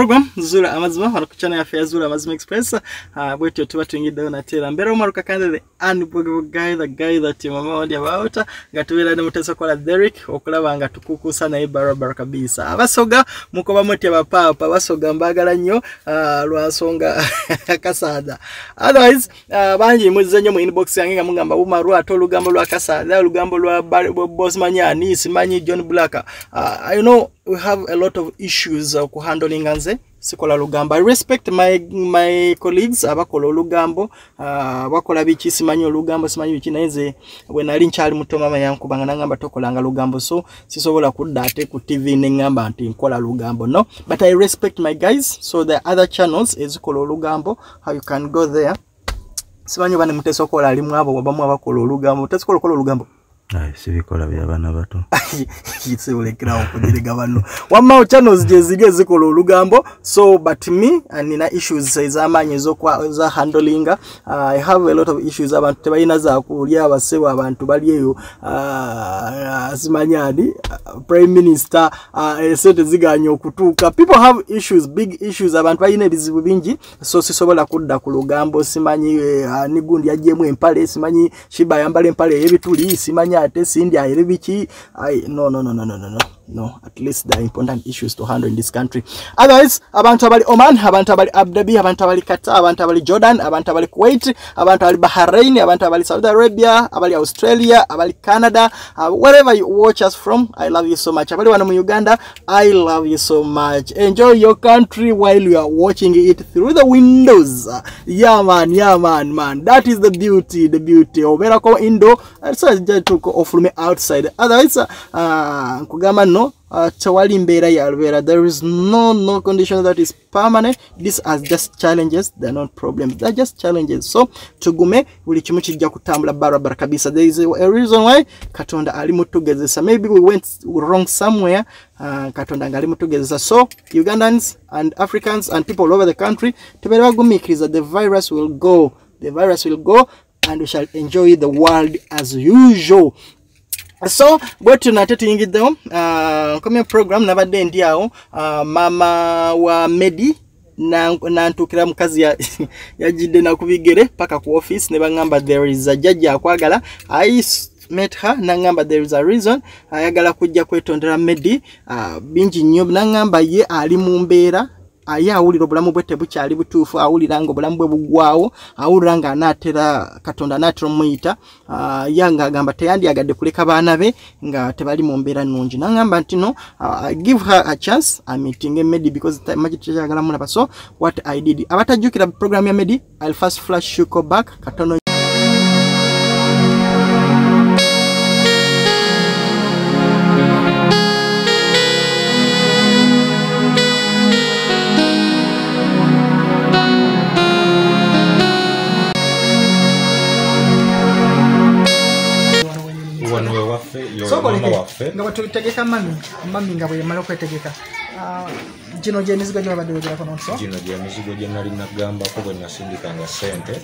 program zula amazima wano ya ya zula amazima express. Uh, bwetyo tuba na tela mbeera umaruka kandi the unbelievable guy the guy that mama wadi about wila ne mutesa kola Derek okulaba nga sana hii barabara kabisa. Abasoga mukoba muti wasoga abasoga mbagala nnyo uh, luasonga kasada otherwise uh, bangi muzze nnyo mu inbox yange nga mugamba umaru ato olugambo lwa kasada olugambo lwa boss manyani simanyi john black uh, you know we have a lot of issues uh, kuhandlinga nze sikola lugambo i respect my, my colleagues abakola olugambo uh, bakola biki simanyi olugambo simanyi biki naye nze bwe nali nkyali muto mama yankubanga nangamba tokolanga lugambo so sisobola kudda ate ku tv neŋŋamba nti nkola lugambo no? But i respect my guys so the other channels ezikola olugambo how you can go there. Simanyi oba nemutesa okola alimu abo bamu abakola olugambo tesokola okola olugambo sibikola byabaana bato. Sibulekerawo okujerega bano wamao channels gyeziri ezikola olugambo so but me nina issues ez'amaanyi eza handlinga. Uh, i have a lot of issues abantu tebalina zakulya abasebo abantu bali eyo uh, simanyani uh, prime minister uh, ziganye okutuuka. People have issues big issues abantu balina ebizibu bingi so sisobola kudda ku lugambo. Simanyi uh, nigundi yagyemu empale simanyi shiba yambala empale ey'ebituli simanyi are testing their Rebiki. I no no no no no no. No at least there are important issues to handle in this country. Otherwise abantu abali oman abantu abali abu dhabi abantu abali qatar abantu abali jordan abantu abali kuwait abantu abali bahrain abantu abali saudi arabia abali australia abali canada uh, wherever you watch us from i love you so much. Abali wano mu uganda i love you so much. Enjoy your country while you are watching it through the windows. Uh, yeah man yeah man man. That is the beauty the beauty. Oberako indo uh, so tuko ofulume outside. Otherwise uh, nkugamba no uh, tewali mbeera yalubeera there is no no condition that is permanent. These are just challenges. They're not problems. They're just challenges. So tugume buli kimu kijja kutambula barabara kabisa. There is a, reason why katonda ali mutugezesa maybe we went wrong somewhere. Uh, katonda nga ali mutugezesa so ugandans and africans and people all over the country tubeere bagumiikiriza the virus will go. The virus will go and we shall enjoy the world as usual so bwetu nate tuyingiddewo uh, nkomya program nabadde ndi awo uh, mama wa medi nantukira mukazi yajidde nakubigere paka ku office ne baŋŋamba there is a jajja akwagala. I met her naŋŋamba there is a reason ayagala kujja kwetondera medi uh, bingi nnyo. Naŋŋamba ye ali mu mbeera aye awulira obulamu bwe tebukyali butuufu awulira nga obulamu bwe bugwawo awulira nga anaatera katonda anaatera omuyita ye nga agamba teyandyagadde kuleka baana be nga tebali mu mbeera nnungi. Naŋŋamba nti no give her a chance amitinge medi because maki tekyagala mulaba so what i did. Abatajjukira program ya medi i'll first flash shuko back katono nga bwetutegeka mami mami nga bweyamala okwetegeka. Gino gyemizigo gyebabadde bogerako nonso gino gyemizigo gye nali nagambako bwe nasindikanga sente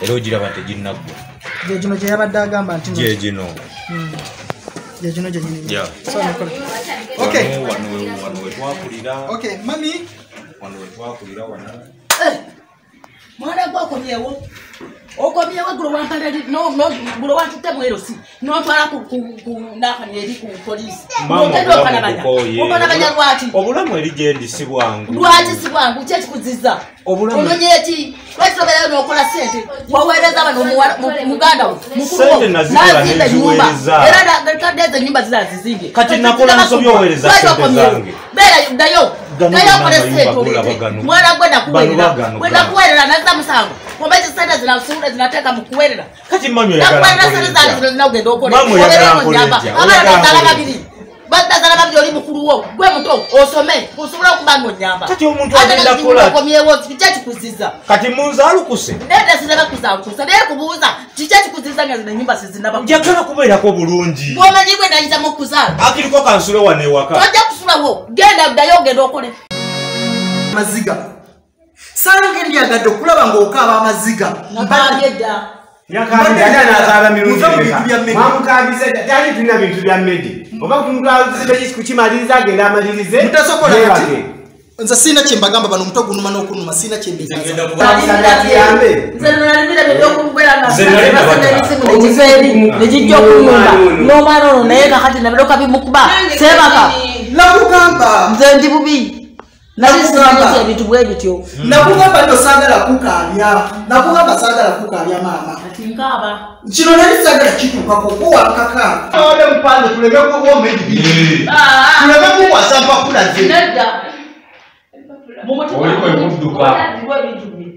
era ogiraba nti ginnaggwa. Gyegino gyeyabadde agamba nti gyegino gyegino gyenyini wano wetwakulira mami. Wano wetwakulira wana mwana gwe okomyewo okomyewo eggulo wampalagula wantutte bwerosi notwala nakanyeri ku polisi okanabanya lwaki? Obulamu eri gyendi si bwangu. Lwaki si bwangu? Kyekikuziza ononyeki lwaki toberayo nokola sente waweereza bano muganda wo mukuluwo nazimba enyumba era kaddeeza enyumba zira zizimbye kati nakola nasobya oweereza sente zange. Beera ddayo ganomwana gwenakuwerera naza musango. Omba esente zinateeka mukuwerera. Kati mmanyi oyagala nkuwerera abaana bazala babiri badazala babiri oli mukulu wo gwe muto osome osobole okuba nga onyamba kati omuntu agenda kola komyewo kiki ekikuziza kati munzaalukuse nedda sinabakuzaalukusa naye kubuuza kiki ekikuziza nga zino enyumba sizinaba njagala kubeerako bulungi. Bwomanyi gwe nayitamu okuzaala akiriko kansule wano ewaka tojja kusulawo genda ddayo ogenda okole. Maziga saala ngendyagadde okulaba ngaokaaba amaziga. Nagambye dda mwamukambiza tali tulina bintu bya medi oba kukimaliriza agenda amalirize mutasobolage nze sirina kyembagamba bano omuto gunuma n'okunuma sirina kyembizaekirijja okunuma n'omwana ono naye kakati nabiro kabi mukuba sebaka nakugamba nze ndi bubi. Ebintu bwe bityo nakugamba nno saagala kukaabya nakugamba saagala kukaabya maama kino nali saagala kituukako kuwankaka ode mupande tuleme kuwoma tuleme kuwasa mpapula ze Oliko ebudduka.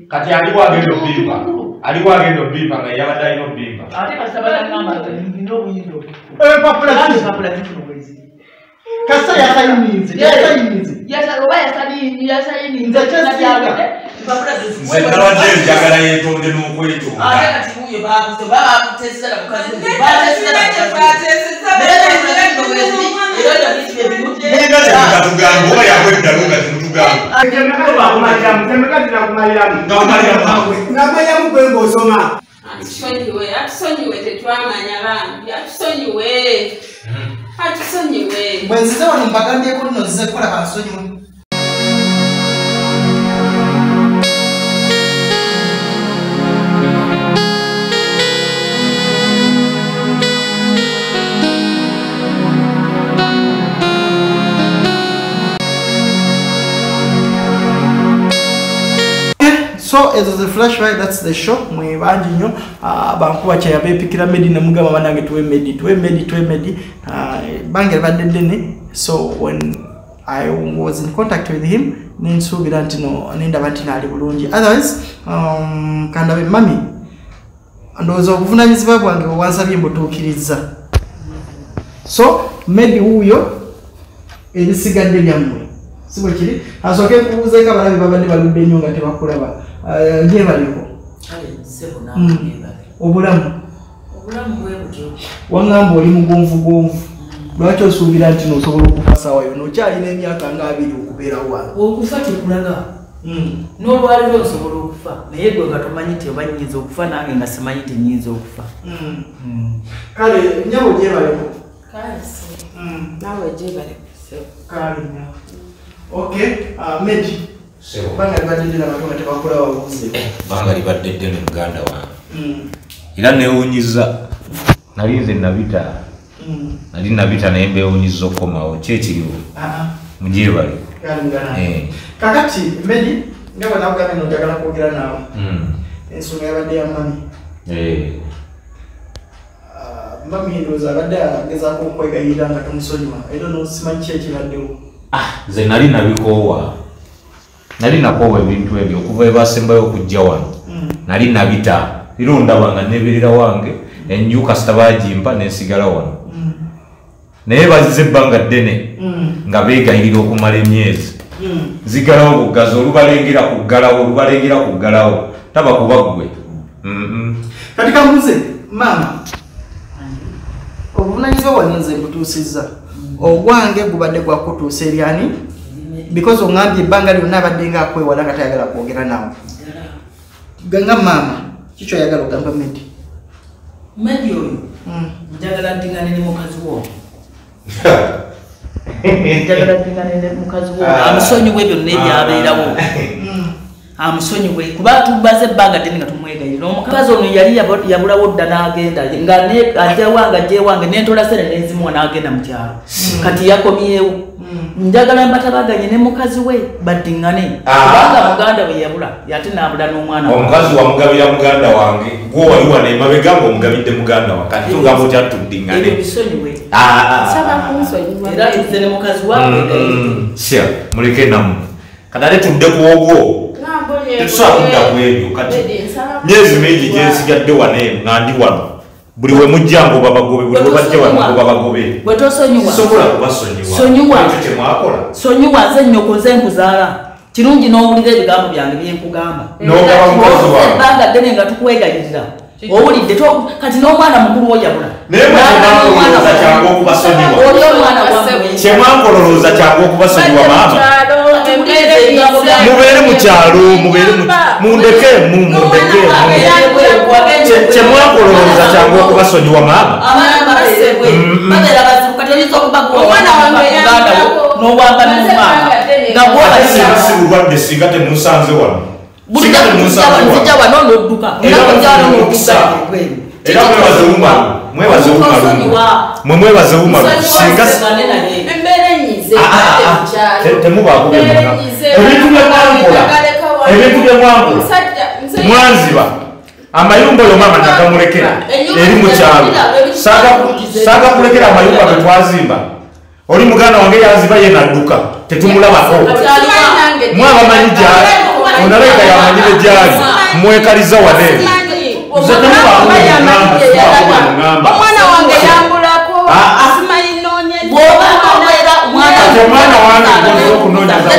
kati aliwo agenda obimba aliwo agenda obimba nga yabadde alina obimba empapula kasa kasa yasayinize yasayinize oba yasayininze Nze kyesiga. nze nabadde njagala yeetonde n'okwetonda ate kati buyo babuze oba babutesera mukazi batesera nga temukatugamba oba yakweddalu nga temutugamba nga omaliramu namayamu gwe ng'osoma atusonyiwe atusonyiwe tetwamanya bambi atusonyiwe. Atusonyiwe. Bwe nzize wano mbagambyeko nno nzize kukola bansonyiwe so ezo ze flash right? That's the show. Mwe bangi nnyo Ah, bankuba kyeyabepikira medi nemugamba banange tuwe medi tuwe medi tuwe medi. Ah, bange libadde ddene so when i was in contact with him nensuubira nti no nendaba nti naali bulungi otherwise um, kandabe mami ndowooza obuvunanyizibwa bwange bwewansabye mbutuukiriza so maybe wuuyo ebisigadde byammwe si bwe kiri? Asooke kubuuza nga balabi babadde baludde nnyo nga tebakulaba Gyebaliko Mm. obulamu. Waŋŋamba oli mugonvugonvu lwaki osuubira nti nosobola okufa saawa yona okyalina emyaka nga abiri okubeera wange okufa tekulaga. N'olwaliro osobola okufa. Naye gwe nga tomanyi ti oba nyinza okufa nange nga simanyi ti nyinza okufa. Kale nyabo gyebaleko nawe gyebale kale nyabo okay ah, medi banga libaddedde nabato nga tebakola babuuze banga libadde ddene muganda wange era newunyiza nali nze nabita nali nabita naye mbewunyiza okukomawo ki ekiriwo Eh. kakati medi nga banakugambe nojagala kwogera naawe Mm. ensonga yabadde ya mami. Eh. Ah, mami ndowooza abadde agezaako okwegayirira nga tomusonyiwa era nosimanyi ki ekibaddewo Ah, nze nali nabikoowa nali nakoowa ebintu ebyo okuva ebasembayo okujja wano. Nali nabita. Era ondaba nga neberera wange enju kasita bagimpa nensigala wano. Naye bazze ebbanga ddene nga beegayirira okumala emyezi. Zigalawo bugazi olubalengera kuggalawo olubalengera kuggalawo taba kuba ggwe kati kamuze maama obuvunanyizibwa bwange nze mbutuusizza ogwange gubadde gwakutuusa eryani because oŋambye ebbanga lyonna abadde nga akwewala nga tayagala kwogera nawe ganga maama kikyoyagala ogamba medi? Medi oyo? Njagala ntingane ne mukazi wo. Njagala ntingane ne mukazi wo. Amusonyiwe byonna ebyabeerawo amusonyiwe. Kuba tubaze ebbanga ddene nga tumwegayirira omukazi ono yali yabulawo dda n'agenda nga ne- ajja wange ajja ewange nentola sene nezimuwa n'agenda mu kyalo. Kati yakomyewo. Njagala mbatabaganye ne mukazi we baddiŋŋane. Ah. kubanga muganda we yabula yate n'abula n'omwana omukazi wamugabira muganda wange gwe wali wano emabega nga omugabidde muganda wa kati tugamba otya tuddiŋŋane bisonyiwe. Nsaba kunsonyiwa. Era nze ne mukazi wabwegayirire sya muleke namu kati ate tudde ku ogwo tetusobola kudda ku ebyo kati myezi mingi gyensigadde wano eno nga ndi wano. Buli we mujja ngo babagobe buli we bajja wano ngo babagobe bwe tosonyiwa. Sobola kubasonyiwa Sonyiwa. ekyo kyemwakola sonyiwa nze nnyoko nze nkuzaala. Kirungi n'owulira ebigambo byange byenkugamba wange. ebbanga ddene nga tukwegayirira owulidde kati n'omwana mukulu oyabula naye kyemwakololooza kyangu okubasonyiwa maama mubeere mu kyalo mubeere mu mundeke mu mundeke Kye- kyemwakololooza kyangu okubasonyiwa maama n'owamba n'omwana nga ate singa si gwoba bulwadde singa temunsanze wano singa temunsanze wano n'odduka Era mwebaze wumalu mwebaze wumalu mwe mwebaze wumalu singa si- embeera enyize Ah, ah, ah. Te- temubaako bye mugamba. ebintu bye mwankola ebintu bye mwankola mwanziba. Amayumba oyo maama nagamulekera. Eri mu kyalo. Saaga- kulekera amayumba ge twazimba. Oli muganda wange yanziba ye nadduka tetumulabako. Mwabamanyi gyali. Onaleka yamanyire gyali. Mwekaliza mugamba. omwana wange yambulako Ah, ah. simayinoonyeza bwoba obeera omwana wange nkoze okunoonyeza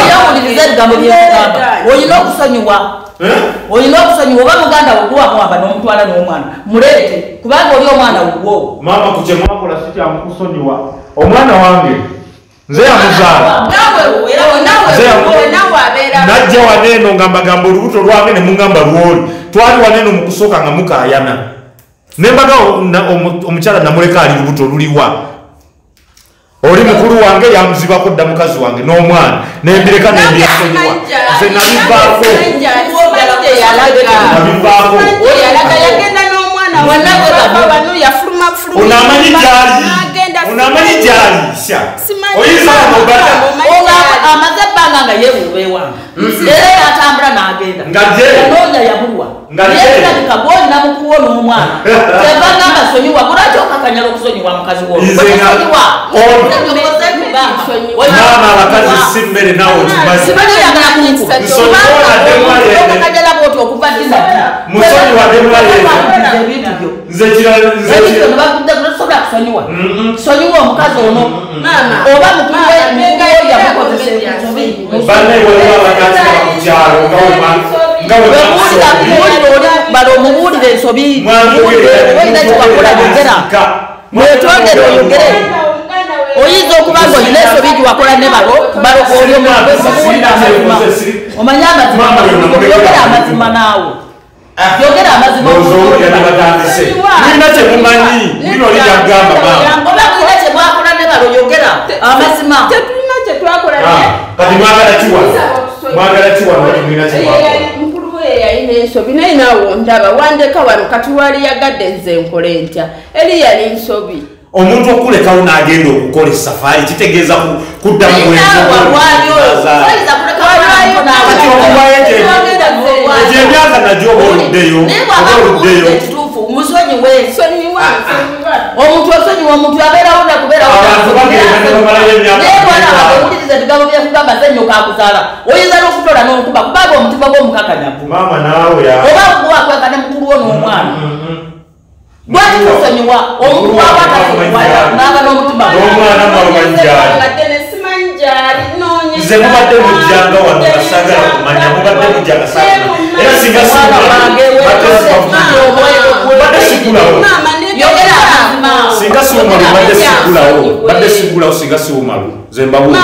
eyawuliriza ebigambo byekugamba olina okusonyiwa Eh? olina okusonyiwa oba muganda woguwamuwamba n'omutwala n'omwana muleete kubanga oli omwana wugwo maama ku kyemwakola si kyamukusonyiwa omwana wange nze yamuzaala najja waneeno nga mbagamba olubuto lwange ne muŋŋamba lwoli twali waneeno mu kusooka nga mukaayana ne mbaga na- omu- omukyala namuleka ali lubuto luliwa oli mukulu wange yamuzibako dda mukazi wange n'omwana nembireka nembyesonyiwa nze nabivaako nabivaako onamanyi gyali? Onamanyi fuluma. gyali sya? Simanyi oyinza omubata amaze ebbanga nga yeewuuba ewange. Era yatambula n'agenda. Nga je. yanoonya yabulwa Nga je. yekirabika gwolina mukulu wo n'omwana kyeva ngamba sonyiwa kulwaki okakanyala okusonyiwa mukazi wo? Nze nga- ono. maama abakazi si mmere naawe okimanyi sibaniyagala kunkuba Nsonyiwa wadde mwayende. okakanyala bwoti okuva dina Musonyi wadde mwayende. ebintu byo nze kirala nze ebintu kirala nebagudde tosobola kusonyiwa. Mm-mm. sonyiwa omukazi ono. Maama. oba mukulu we Maama, mukulu nenga we yagala yamukozesa kubedya ensobi nsobi. banne waliwo abakazi baba ku kyalo nga we ma- nga we webuulira makusobi. muwulire oli bala omubuulire ensobi olina kyewakola yogera mwetondere oyogere oyinza okuba nga olina ensobi gyewakola ne balo balo oli omubuulire amazima omanye amazima yogera amazima naawe yogera amazima ozowulira ne batandise mulina kyemumanyi bino oli byagamba maama oba mulina kyemwakola ne balo yogera amazima tetulina kyetwakola Ah, kati mwagala kiwano mwagala kiwano kati mulina kyemwakola mukulu we yalina ensobi naye naawe ndaba wandeka wano kati wali yagadde nze nkole ntya? Eri yali nsobi. Omuntu okulekawo n'agenda okukola esafaari kitegeeza ku- kuddamu bwenzi Kati okuvayo gye- egyo emyaka nagyo oba oluddeyo? Oba oluddeyo? musonyiwe sonyiwa nsonyiwa omuntu osonyiwa omuntu abeerawo nakubeerawo Abantu bagenda ne bamalayo emyaka etaano. owuliriza ebigambo byekugamba zenyoka akuzaala oyinza n'okutola n'okuba kubanga omutima gw'omukakanyavu maama naawe ya. Oba guwakweka ne mukulu wo n'omwana. Lwaki tusonyiwa omuntu wabatanaba n'omutima gwe. N'omwana mwabamanjali. Ngadde ne simanyi gyali noonyeza nze mubadde mujjanga wano gasagala kumanya mubadde mujja gasagala era singa Mwana wange, Badde sigulawo. Maama, ne- yogera amazima singa siwumalu badde sigulawo badde sigulawo singa siwumalu nze mbabuuza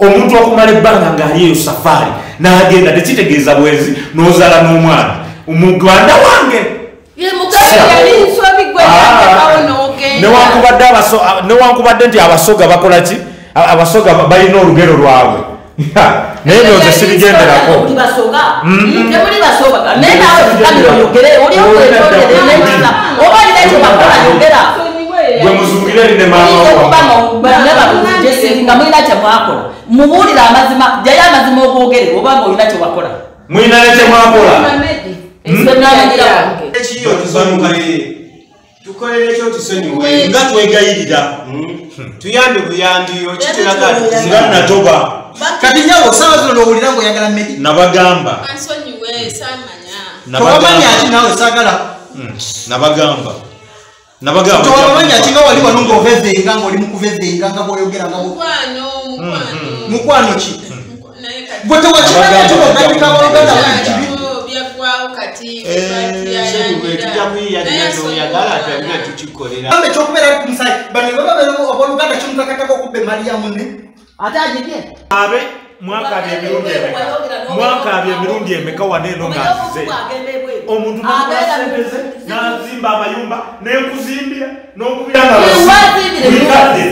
omuntu okumala ebbanga ng'ali eyo safaari n'agenda tekitegeeza bwezi n'ozaala n'omwana. Wange! Gwe yandekawo n'ogenda. Newankubadde nti abasoga bakola ki? Abasoga ba- balina olugero lwabwe. Naye byo nze sibigenderako nekisa oba olina kyebakola yogera gwe muzuukire eri ne maama oyinza okuba wammwe nga bakujesinga nga mulina kyemwakola mubuulire amazima jayo amazima ogogerera oba nga olina kyewakola mulina ne kyemwakola ekiyo tusonyiwe tukolere ekyo tusonyiwe nga twegayirira. Tuyambe buyambiyo kitulaga nga natoba. Kati nyawo sawa zino nowulira ngaoyagala medi nabagamba. Towamanya ati nawe sagala nabagamba nabagamba towamanya ati nga wali wano ngaovezenga ngaoli mukuvezenga nga bwoyogera nga mukwano mukwano mukwano ki naye kati gwe tewakimanya nti ogandika abaluganda buli kibi byaggwawo kati sonyiwe tujja kuyiyalira toyagala twalina tukikolera ambe ekyokubeera ali ku musayi bano baba abaluganda kimutakatako okubba emaliyamu ne ate agirye abe mwakaabya emirundi emeka. mwakaabya emirundi emeka. waneeno ng'azize omuntu nakola sente ze n'azimba amayumba n'enkuzimbira n'okubira nga Ye, wazimbire buli kadde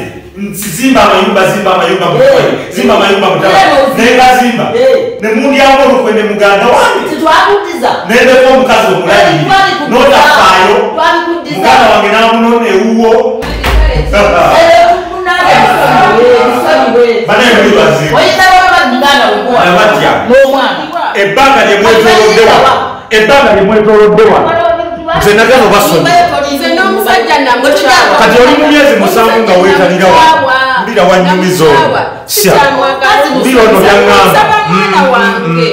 zimba amayumba zimba amayumba Eh. zimba amayumba mutaba Eh. nengazimba Eh. nemundyamu olukwe ne muganda wange. Nendeko omukazi omulabiri notafaayo muganda wange namunona ewuwo. Banaye ebbanga lyemwetoloddewa ebbanga lyemwetoloddewa nze nagano namukyawa kati oli mu myezi musanvu nga weetalirawa wanyumiza olwo sya mbira ono byaŋŋamba mwana wange.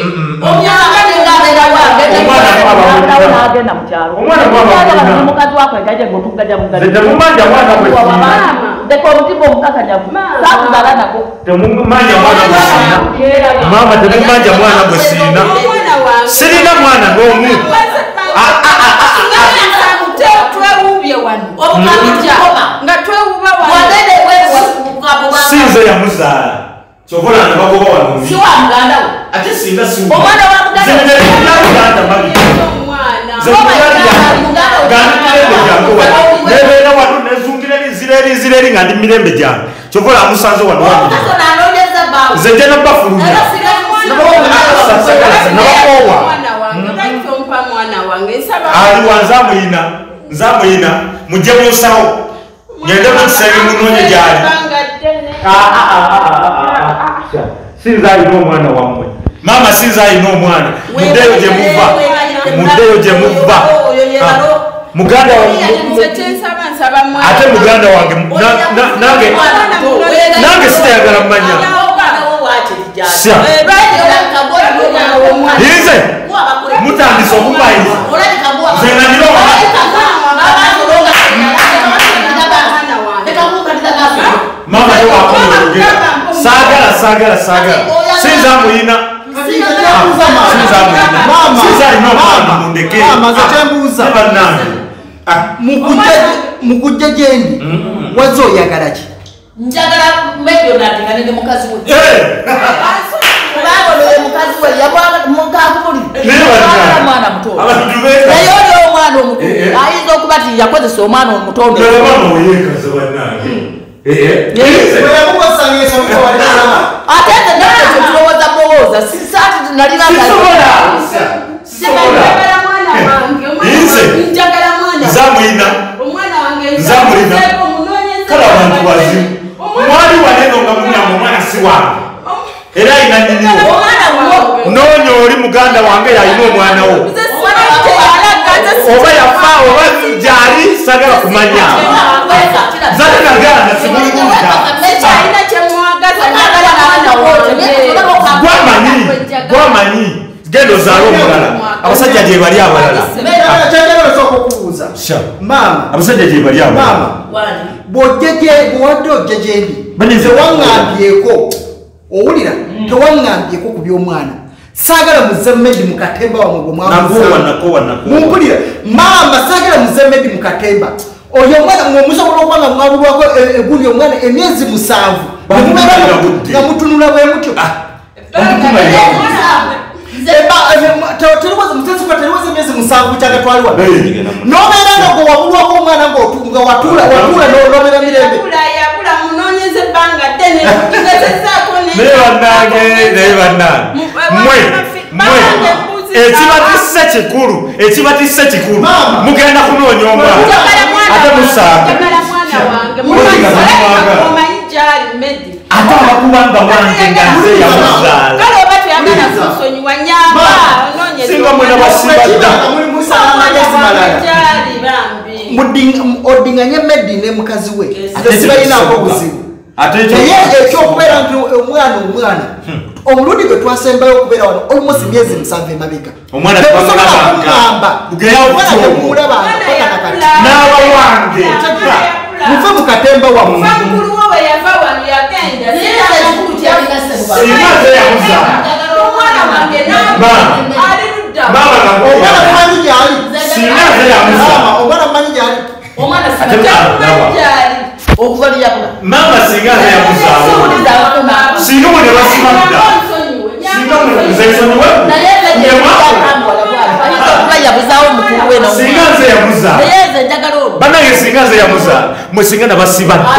n'agenda mu kyalo. Omwana gwaba mulina. mukazi wako egaje gotugajja nze temumanja mwana gwesiina ndeka omutima omukakajavu saakuzala nago temumanja mwana gwesiina maama temumanja mwana gwesiina omwana wange sirina mwana n'omu twewuubye wano nga twewuba wano sinze yamuzaala kyobola ne bagoba wano ate singa Omwana wa muganda- uganda mali omwana nze mirembe gyange wano nebeera wano nezungira erizira eri nga ndi mirembe gyange kyobola amusanze wano nze nje nabafulumya nabakoowa mwana wange lwaki ompa mwana wange nsaba aliwa nzamuyina nzamuyina mujje munsawo ngende mukisenge munoonye gyali sinza alina omwana wammwe maama sinza alina omwana muddeyo gye muva muddeyo gye muva Ah, muganda wa- nze kyensaba nsaba mwana ate muganda wange na- na- nange nange sitayagala mmanya sya yize mutandise okumayiriza nze nalina omwana maama tewakomologera saagala saagala saagala sinza muyina sinza muyina Maama, sinza alina omwana maama, mundeke bannange mukujja gyendi. Wazze oyagala ki? Njagala medio natingane ne mukazi we. Eh! kubanga oyo mukazi we bannange, mwana muto abantu beeka naye oli omwana omukulu Eh, eh. ayinza okuba ti yakozesa omwana omutondo walirama ate nze nakyo kyetulowooza mulowooza sisaati nalina mwana nza mulina. kale abantu Omwana- mwali waneno nga munyama omwana si wange. Era ayina nyiniwo noonya oli muganda wange yalina omwana wo. Oba yafa oba gyali sagala kumanya. Zate mwana wange gwamanyi gwamanyi. Genda ozaale omulala. Abasajja gye bali abalala. Osooka okubuuza. Maama. Abasajja gye bali abalala maama. Bw'wadde ojja gyendi tewaŋŋambyeko. Owulira? Tewaŋŋambyeko ku by'omwana. Saagala muzemmedi mu katemba wamwe gwe nakowa mwamuzaala nakowa nakowa mumpulira maama saagala muzemmedi mu katemba. Oyo omwana mwemusobola okuba nga mwabulwako e- egundi omwana emyezi musanvu. Nga mutunula bwe mutyo teriwoza emyezi musanvu kyagatwaliwa nobeera nga gwe wabulwako omwana nga watula watula n'olobera mirembe. Naye bannange naye bannange. Mwe mwe. ekibatisse kikulu ekibatisse kikulu. Maama. mugenda kunoonya omwana. Ate musanga ate abakubanga wange nga nze yamuzaala tuyagala kunsonyiwa nyamba Singa mwena basibadda. Odinganye medi ne mukazi we. Ate sibalinaako buzibu ate ekyo naye ekyokubeera nti omwana omwana omulundi gwe twasembayo okubeera wano almost myezi musanvu emabega. Temusobola. Gera Omwana okutyo. temumulabanga paka na kati n'aba wange. muve mu katemba wammwe singa nze obanamanyi gyali obana manyi gyali okuva lyabula maama singa nze yakuzaawo singa mwe ne basima dda singa mwe nze nsonyiwe singa nze yamuzaala banaye singa nze yamuzaala mwe singa nabasiba dda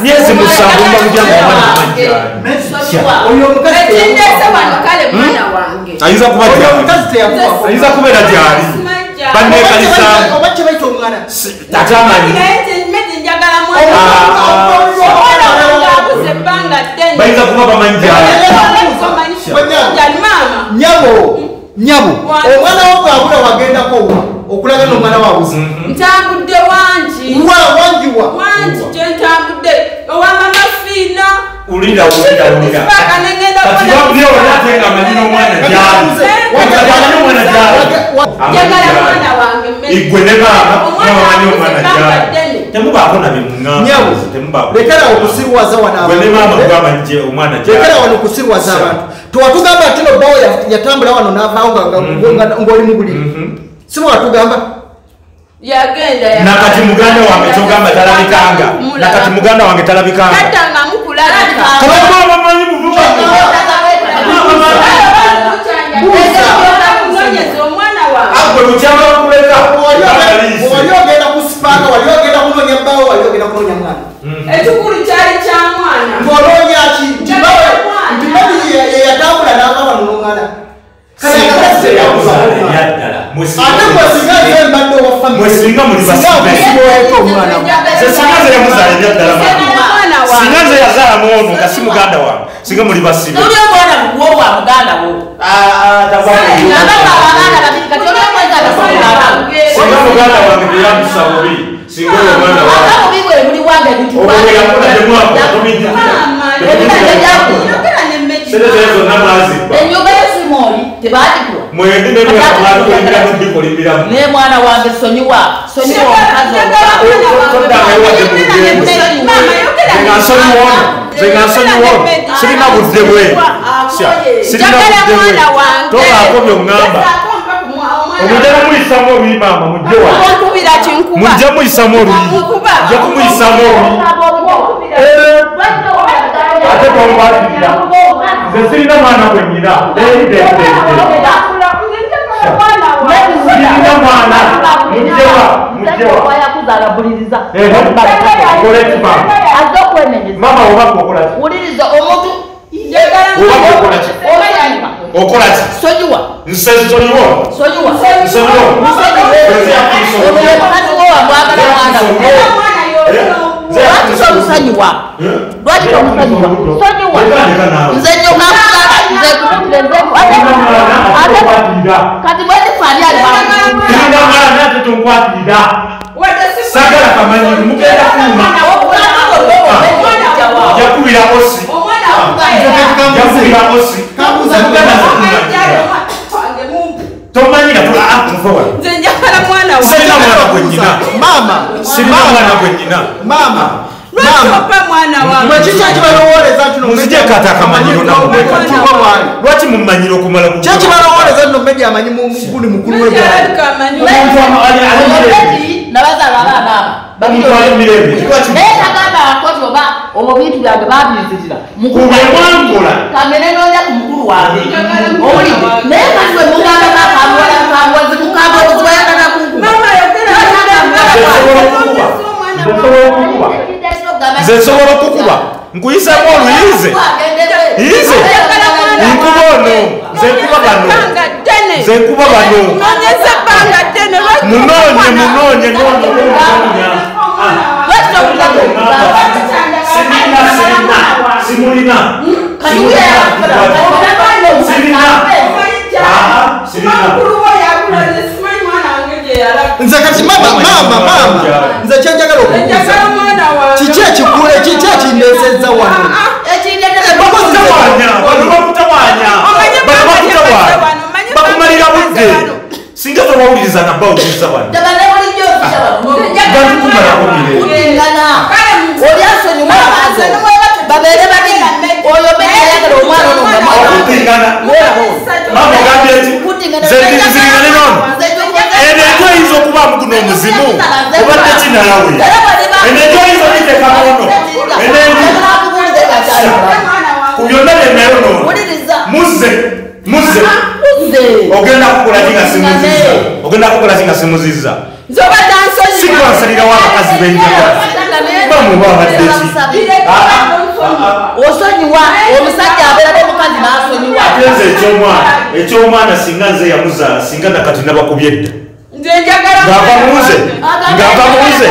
myezi musanvu mba kujja mumwana oyo omukazi ekindese wano kale mwana wange. Ayinza kuba ayinza kubeera gyali banneekalizaamu oba kye bayita omwana tatamanyi njagala Ah. mwana abuze ebbanga ddene bayinza kuba bamanyi gyali jali maama nyabo. Nyabo. Wa- omwana wo bwabula wagendako wa okulaga n'omwana wabuze ntambudde wangi wa wangiwa wangi fiina ulira ulira ulira Paka nengenda kati kubona- wabulira oli ate nga amanyi n'omwana gyali kati amanyi omwana gyali njagala mwana. Wange igwe ne baaba Omwana nabamanyi abuze omwana ebbanga gyali ddene. temubaako nabye nyabo muŋŋamba temubaako lekera okusirwaza wano gwe ne maama abantu gwamanyi gye omwana gyali lekera wano okusirwaza abantu tewatugamba nti no bawo ya- yatambula wano n'avaawo nga- nga- nga- ng'oli mu buliri si bwe watugamba yagenda nakati muganda wange kyogamba talabikanga nakati muganda wange talabikanga katanga mukulabika kababa bamanyi muvuba kunonyeza omwana wange agwe lukyama bakuleka wali ogenda ku sipaaka wali ogenda kunoonya bbawo wali ogenda kunoonya mwana ekikulu kyali kya mwana ng'onoonya ki nti bawe nti babi ye- ye yatambula n'ava wano n'omwana kale akakazi teyakuzaala ate bwesinga nze mbadde owa famire Mwesinga muli basibe. okusibawaeko omwana we. ze singa singa ze yazaalamu ono nga si muganda wange singa muli basibe singa muganda wange teyamusa bubi singa omwana wange ne zonna mwazibba nemwakamalikulimira mudikolimiramu naye mwana wange sonyiwa sonyiwa omukazi sirina budde bwe sirina budde bwe tobaako omwana omujja kumuyisamu oluyi maama mujje wa mujja muyisamu oluyi mujja kumuyisamu oluyi ate tomwatirira nze sirina mwana gwe nyina sirina mwana mujjewa mujjewa yakuzalabuliriza kole kimaama aze okwenenyeza maama obaka okola ki wuliriza omuntu Njagala obaka okola ki obayaniba okola ki sonyiwa nsensoliwo sonyiwa nsoliwo oyo omukazi wo wamwagala mwana wo mwana y'ono. lwaki tomusonyiwa lwaki tomusonyiwa sonyiwa nze nyoka kugala nze kututire nze ate kati bwetifaani ali Kirina mwana ate tonkwatirira Wadde si- sagala kamanyi mugenda kuuma yakubira osi Omwana wange. yakubira osi Kambuza Muganda Omwana zakubira. jali omwana wange mumpe. tomanyira muva nze njagala mwana sirina wange. mwana gwe nyina maama sirina mwana gwe nyina maama Lwaki maama opa mwana wange? mwe kiki ekibalowooleza nti no Muzigye kata akamanyiro nako. katuba bwali lwaki mumanyira okumala ki ekibalowooleza nti no media amanyi mukulu mukulu Njagala w'eggwanga tukamanyi. nabazaala abaana Omuntu ali mirembe, lwaki- naye nagamba akoti oba obwo bintu byange babizirira Kuba mwankola. kamere nonya ku mukulu wange. Oli. naye kati we mugamba bakamwala kamwazi mukamba obuzibayagala Mama yogera Nsobola okukuba. Nsobola okukuba nze nsobola okukuba nkuyisamu oluyize yize. nkuba ono nze nkuba bano nze nkuba bano munoonye munoonye noonye noonya sirina sirina simulina nze kati mama mama mama nze kyenjagala Njagala okubuuza kiki ekikulu kiki ekindeesezza wano bakumalira budde singa tobawuliriza nabawuliriza wano Bantukumalako mirembe. oli asonyiwa babeere babiri oyo meyayagala omwana ono nga okutingana mama ogambye eti nze nzirigane nono eyinza okubaamu guno omuzimu? Obadde kinalawe eno eno endi ku byonna byenayo nono muzze muzze. Ogenda kukola ki nga simuzizza ogenda kukola ki nga simuzizza Nze obadde ansonyiwa si twansalirawo abakazi benjagala bamwe babadde ki? Osonyiwa omusajja abeera n'omukazi n'asonyiwa atenze ekyomwana. Ekyomwana singa nze yamuzaala singa nakati nabakubye edda nze njagala ng'ava muze ng'ava muze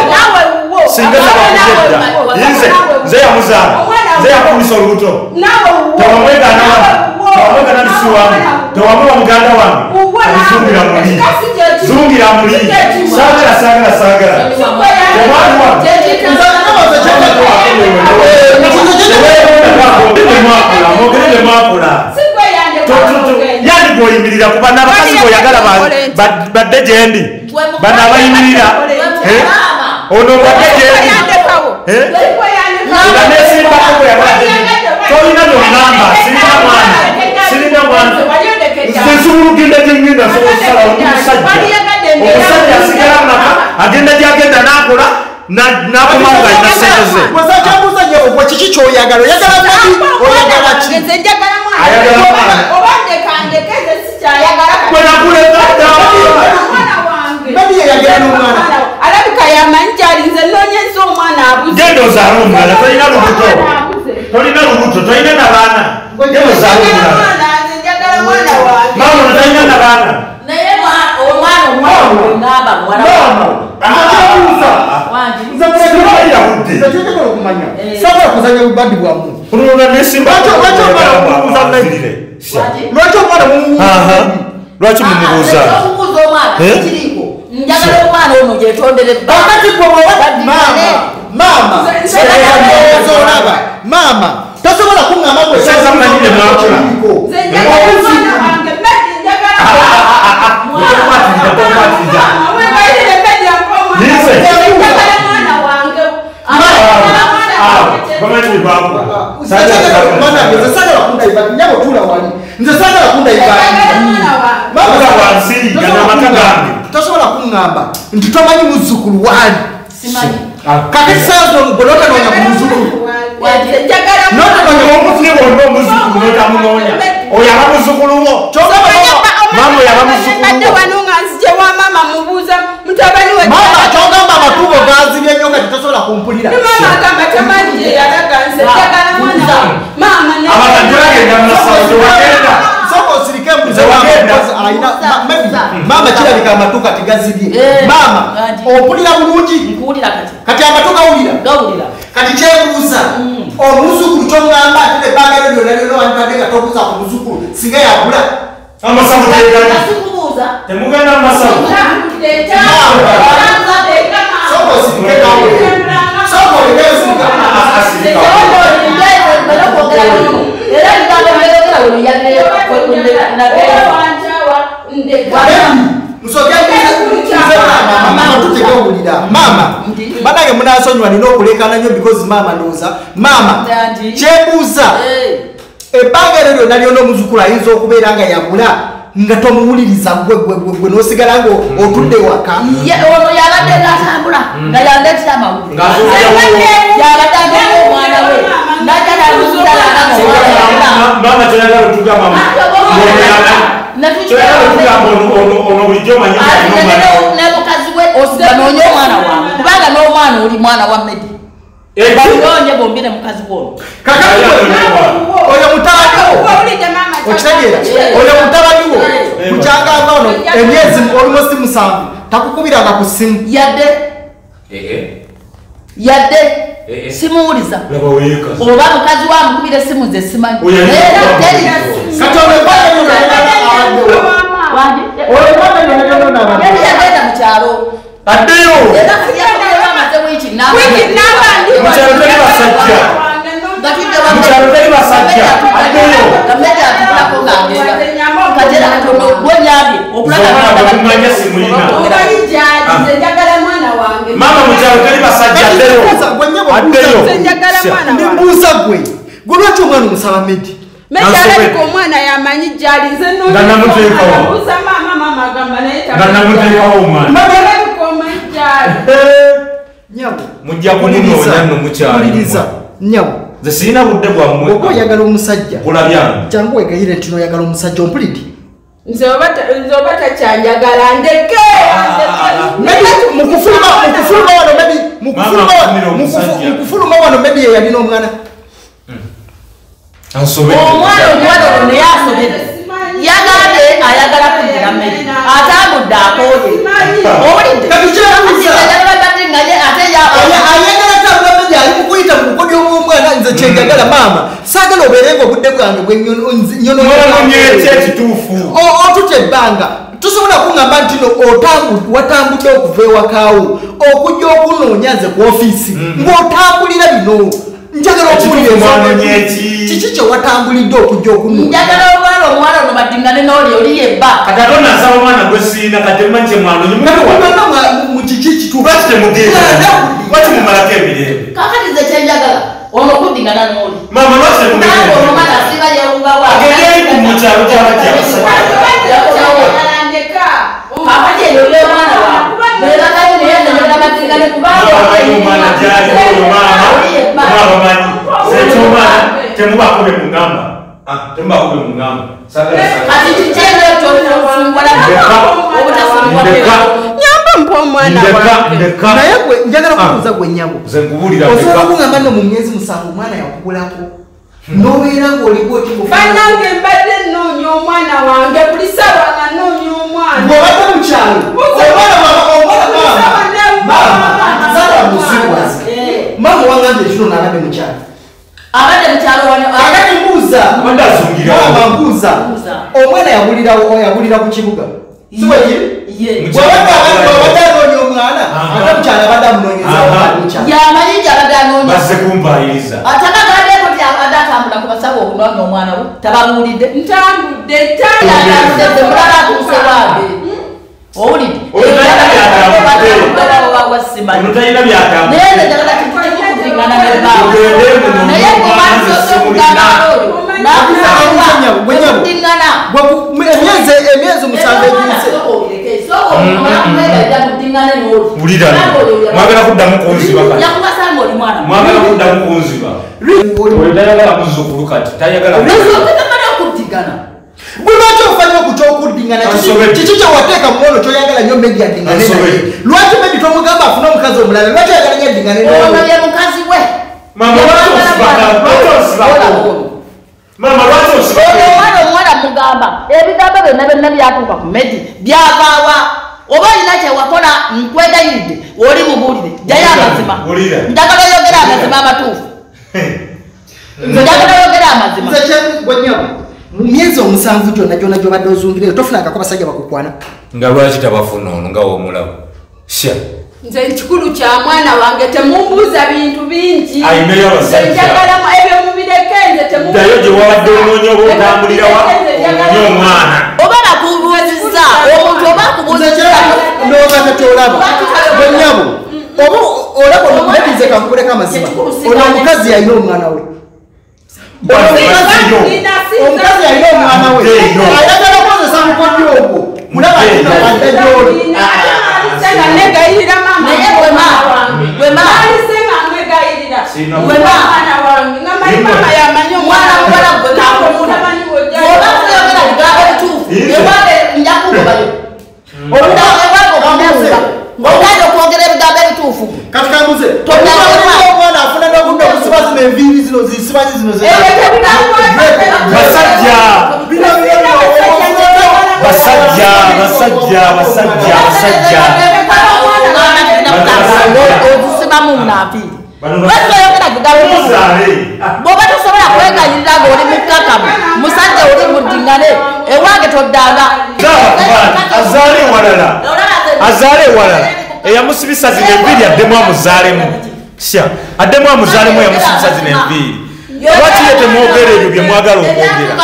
singa nabakubye edda nze nze yamuzaala nze yakubisa olubuto tewamwegana wange tewamwegana lusi wange tewamuwa muganda wange alizungira muli zungira muli saagala saagala saagala omwana wange mwogere mwakula yani gwoyimirira kuba n'abakazi gwoyagala badde gyendi. Bano abayimirira ono badde gyendi. nga nesimbako gwoyagala tolina nonamba sirina mwana. sirina mwana. nsobola gyengenda sobola omusajja. omusajja asigala maka agenda gyagenda nakola nakomanga alina sente ze. wezakyambuza nye ogwe kiki kyoyagala? Oyagala medi oyagala ki? alabika yamanyi kyalinze nonyeza omwana abuze. Genda ozaala omulala tolina lubuto. tolina lubuto tolina nabaana genda ozaala omulala maama talina nabaana naye mwa- omwana omwana wengamba muwala akyabuuza wange. nze Sibayawudde. kyekegala okumanya saagala kuzanya bubadi nesimba Lwaki- omwana mumubuuza medi? lwaki mumubuuza? Eh? njagala omwana ono gyetondere kakati gwe bwoba maama maama zolaba maama tosobola kuŋŋamba bamanyi bakula nze sagala kundayibati nyabo tula wali nze sagala tosobola kuŋŋamba nti tomanyi muzzukulu waali simanyi. kakati sazo golotanonya ku omufune wonna omuzukulu notamunoonya oyo aba muzukulu wo maama oyo aba muzukulu Mbadde wo wano nga nzije wa maama mubuuza mutabani we maama kyogamba amakubo gazibye nnyo kati tosobola kumpulira. Ne maama agamba tamanyi gye yalaga nze. Njagala mwana. maama ne- abakadde bagenda mu masawo tewagenda sooka osirike embuzi Nze wagenda. wange alina ma- maybe maama kirabika amatu kati gazibye Eh, maama Andy. ompulira bulungi nkuwulira kati. Kati amatu gawulira gawulira kati kyebuuza omuzukulu toŋŋamba ate nebbanga eryo lyonna lyonna wandibadde nga tobuuza ku muzukulu singa yabula tegali nasikubuuza temugenda osirika era ebigambo byogera biyagera tutegewulira maama banange munasonyiwa nina okulekana nnyo because maama ndowooza maama kyebuuza ebbanga eryo lyonna lyona omuzukulu ayinza okubeera nga yabula nga tomuwuliriza gwe n'osigala nga otudde waka ono yabadde ngatambula nga yaleetera amawulire Ng'azuulira yabadde agenda omwana we nemukazi we osiganonye omwana wange kubanga n'omwana oli mwana wa medi Eki? balonye bombi ne mukazi wono kakati oyo mutabani wo okitegeera oyo mutabani wo Eh. mukyanganga ono emyezi almost musanvu takukubiranga ku simu yadde yadde Eh, eh. simuwuliza oba mukazi wa mukubira esimu ze simanyi era okuba teri mukubira. kati ono ebbanga eryo lyonna Wandi? oyo ebbanga eryo lyonna lyonna yali abadde yagenda mu kyalo addeyo wiiki Mukyalo teri basajja. Mukyalo teri basajja. Addeyo. gameja atulako ngagenda katera katono gwonyambye Omwana bwe mumanya simulina maama mukyalo teri basajja ndimbuuza gwe gwe lwaki omwana omusaba medi mekyalabika omwana yamanyi gyali nze Nga namuteekawo. nobuuza maama maama agamba naye nga namuteekawo omwana nyabo mujja kumunoonya nno mukyali muliriza nyabo nze sirina budde oba bwammwe oyagala omusajja. Kulabyange jangu wegayire nti noyagala omusajja ompulidde. Nze oba oba takyanjagala ndeke! Maybe mukufuluma wano maybe mukufuluma Mama, wa- akumira mukufu- omusajja. mukufuluma wano maybe ye yalina omwana. Ansobedde omwana omuwala ono naye asobedde yagadde ayagala kuddira mmere atambudde akooye. Owulidde nze kyenjagala maama saagala obeerenga obudde bwange bwe mwanoonyeki ekituufu. Otute ebbanga. Tosobola kuŋŋamba nti no otambu- watambudde okuva ewakaawo okujja okunoonya nze ku ofiisi ng'otambulira bino. Njagala okuwulira Ekituufu ensonga mwanoonyeki? kiki kye watambulidde okujja okunoonya? Njagala olwala omuwala ono badingane n'oli oli yebba kati ate onasaba omwana gwe siina kati mmanyi kyemwanonye Bonna mu kiki kituufu? Lwaki mumalako emirembe? Kakati ze kyenjagala ono kudingana n'oli. Maama lwaki nange temugenda omwana asiba yewugawa agende ku mukyalo kyabajja kakati eyo olw'omwana wawe bebaganyi naye nanyagala badingane abamanyi omwana gyali oyo maama mwabamanyi sekyomwana temubako be mugamba temubako be mugamba kati kikyeno kyofungula obutafungwa nyamba mpa omwana naye gwe njagala kubuuza gwe nyabo osobola kuŋŋamba no mu myezi musanvu omwana yakubulako n'obeera ng'oliko bannange mbadde nnoonya omwana wange buli sawa nga nnoonya omwana. Ng'obadde mu kyalo omwana maama. Musiwazi maama wangambye kino nalabe mu kyalo. Abadde mukyalo wano akati mbuuza mbuuza omwana yabulira ku kibuga omwana ate atambula ku okunoonya omwana we ntambudde mulaba atuuse owulidde naye njagala Tugende muno naye omwana ze kubasoza simulina. okugamba oyo Gwennyabo, gwennyabo. nakudingana Gwe ku- emyezi emyezi musanvu egiyise wulira mwagala kuddamu kunziba kati yakubasanga oli mwana mwagala kuddamu kunziba oyo tayagala muzzukulu kati tayagala wateka mwono kiki kyewateeka nyo kyoyagala nnyo medi addingane naye lwaki medi tomugamba afune omukazi omulala lwaki oyagala nyo addingane ono ye mukazi we omwana omuwala mugamba ebigambo byonna byonna byatuuka ku medi byavaawa oba olina kyewakola nkwegayiridde oli mubuulire jjayo amazima njagala oyogera amazima amatuufu njagala oyogera amazima yogera mu myezi omusanvu gyonna gyonna gyobadde ozungireyo tofunangako basajja bakukwana. Nga lwaki tabafuna ono nga womulabo sha. Nze ekikulu kya mwana wange temumbuuza bintu bingi. Njagala ebyo mubireke nze temu- ddayo gye wabadde onoonya oba otambulira wa? Onoonya omwana. oba bakubuuzizza omuntu oba akubuuzizza. Ndowooza tekyolaba gwenyabo oba olaba medi nze kankuleka amazima. Ono omukazi yalina omwana we omukazi yalina omwana we ayagala kukozesa mukodyo ogwo mulaba Muteeyo. ate gyoli negayirira Naye gwe ma- wange. gwe ma- Nalise nga mwegayirira. Sina Gwe ma- mwana wange nga mali Nimwe. mama yamanyi Mwana omwana muwala we. gwe Ntabwo nakumuna. tamanyi wojja oba kuyogera bigambo bituufu ewange njakugobayo okubuuza ng'ogenda okwogera ebigambo ebituufu kati kambuze omwana afuna enviiri zino zisibazi zino basajja basajja basajja basajja basajja bituufu Muzaale. bw'oba tosobola kwegayirira ng'oli mukkakamu musajja oli muddingane ewange toddanga azaale ewalala. Azaale ewalala. Eyamusibisa zino enviiri addemu amuzaalemu sha. Addemu amuzaalemu eyamusibisa zino enviiri lwaki ye temwogera ebyo bye mwagala okwogera?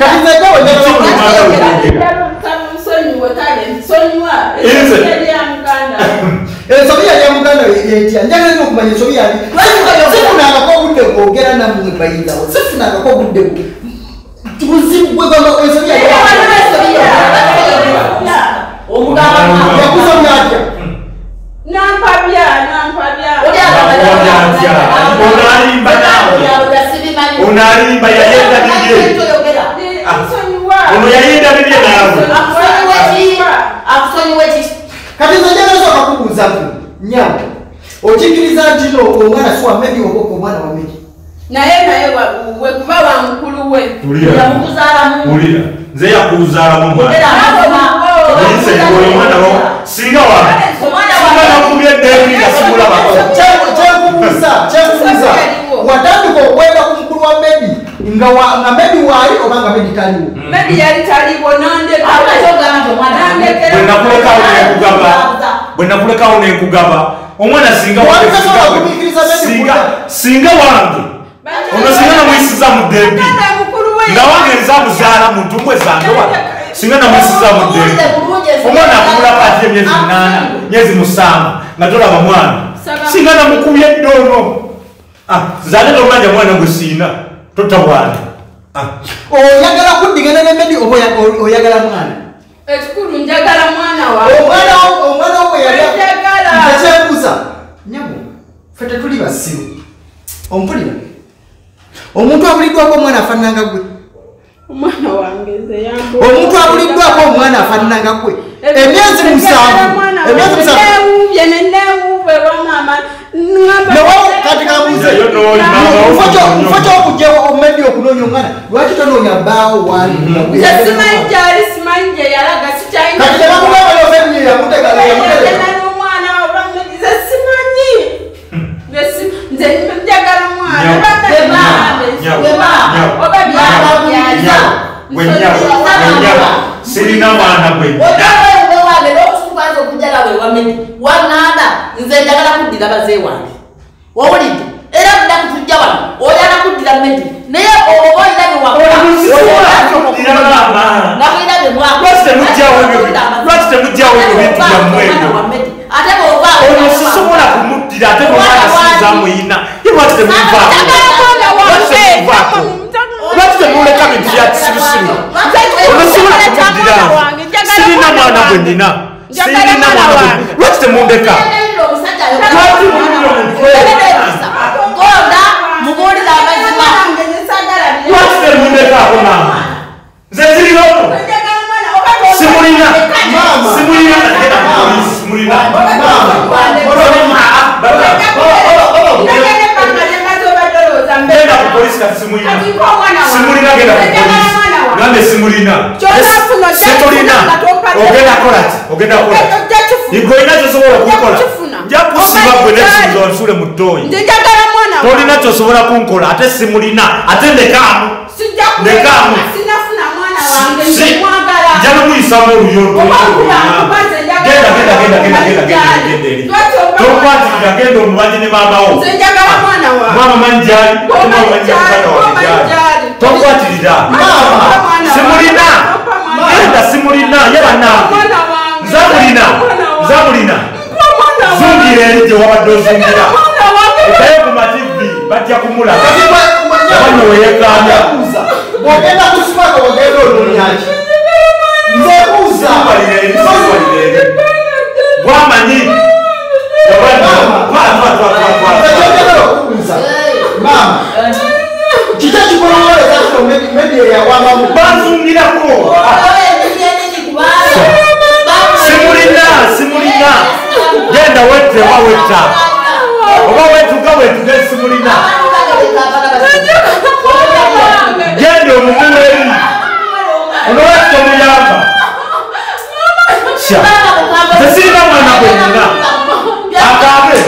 kati nze gwe Kiki bye mwagala okwogera. Eri ya muganda. ensobi. Yali ya muganda yetya? Njagala okumanya ensobi yali sifunangako obudde bwogera nammwe bayinzawo sifunangako obudde buzibu gwegamba ensobi yali yakusobya atya Nampabya, nampabya. onaalimba naawe onaalimba yayendanirye Nsonyiwa. ono yayindabirye naawe kati nze njagala soka kubuuzaku nyawo okikkiriza nti no omwana siwa medi oboka omwana wa medi naye naye wa- we kuba wa mukulu we Wulira. Wulira. nze yakuzaalamu omwana nayeseoyo omwana wa singa wange singa nakubye eddeebi nga simulabako kyekubuuza kyekubuuza watandika okwega ku mukulu wa medi nga wa- nga medi. Waali oba nga medi taliwo medi yali taliwo bwe nakulekawo nenkugaba bwe nakulekawo nenkugaba omwana singa wange Wali tasobola singa- kumiikiriza Medi singa kudda. singa wange ono singa namwisiza mu ddeebi nga wange nzamuzaala muntu mbwe zange wano singa namwisiza mu ddeebi omwana akubulako ati emyezi munaana myezi musanvu nga tolaba mwana singa namukubye ddoono. Zate tomanja mwana gwe siina totta bwana Ah, oyagala kuddigana ne medi oba oyagala mwana? Ekikulu njagala mwana wa. Omwana wo- omwana wo bwe yali Njagala. nze kyebuuza nyabo fe tetuli basiru. Ompulira. Omuntu abuliddwako omwana afaananga gwe omwana wange omuntu abuliddwako omwana afaananga gwe emyezi musanvu. emyezi musanvu. newuubye nenewuube lwamama newa kati mfo kyokugjawo omedi okunoonya omwana lwaki tonoonya bbaawo waali? Nze simanyi gyali simanyi gye yalaga kati tebakugamba nomedi yamutegala sikyayina n'omwana olwamedi ze simanyi. Nze si- nze njagala mwana Gwe nyawo. Gwe nyawo. sirina mwana gwe wananda nze njagala kuddira baze wange wawulidde era budda kutujja wano oyala kuddira medi naye oba Olusisobola maama. Lwaki temugyawo ebyo bi- lwaki temugyawo ebyo bintu byammwe ebyo ate bova ono sisobola kumuddira ate nomwana sinza muyina ye lwaki temuvaako lwaki temuvaako lwaki temuleka bintu bya kisirusiru ono sibola kumuddira sirina mwana gwe nina. Sirina mwana gwe. lwaki temundeka gonda mubulira amazima lwaki temundekaako maama nze zirina ono simulina simulina nagenda ku polisi simulina genda ku polisi kati simulina simulina. genda ku polisi nambe simulina. Setulina ogenda kolati ogenda kolati igolina kyosobola okukola nja kusiba gwe nekisinza onsule mu ttooyi njagala mwana wa- tolina kyosobola kunkola. Ate simulina. Ate ndekaamu Sijja Ndekaamu. kuleka, sinafuna mwana wange. Nze mwagala. Nja nomuyisamu oluyondo Oba nkubaze, njagala genda genda genda genda genda genda genda tokwatirira genda omubanje ne wange mama manjali Oba mama manjali njali, mukana wange njali. tokwatirira simulina genda simulina ye bannange nzamulina Mpa mwana wange. zungira eri gye wabadde ozungira ekayo ku mativi bajja kumulaba weyeekanya. Nzebuuza. bw'ogenda ku sipaka ogenda onoonyaki nzebuuza Simbalira eri, simbalira eri. bwamanyi ekyogera okubuuza maama kiki ekikulowoleza kino medi eyawambamu banzungirako simulina simulina genda wette oba wetta oba wetuga wetuga simulina genda omumuweeri onowaki tomuyamba sha tesirina mwana gwenina agambe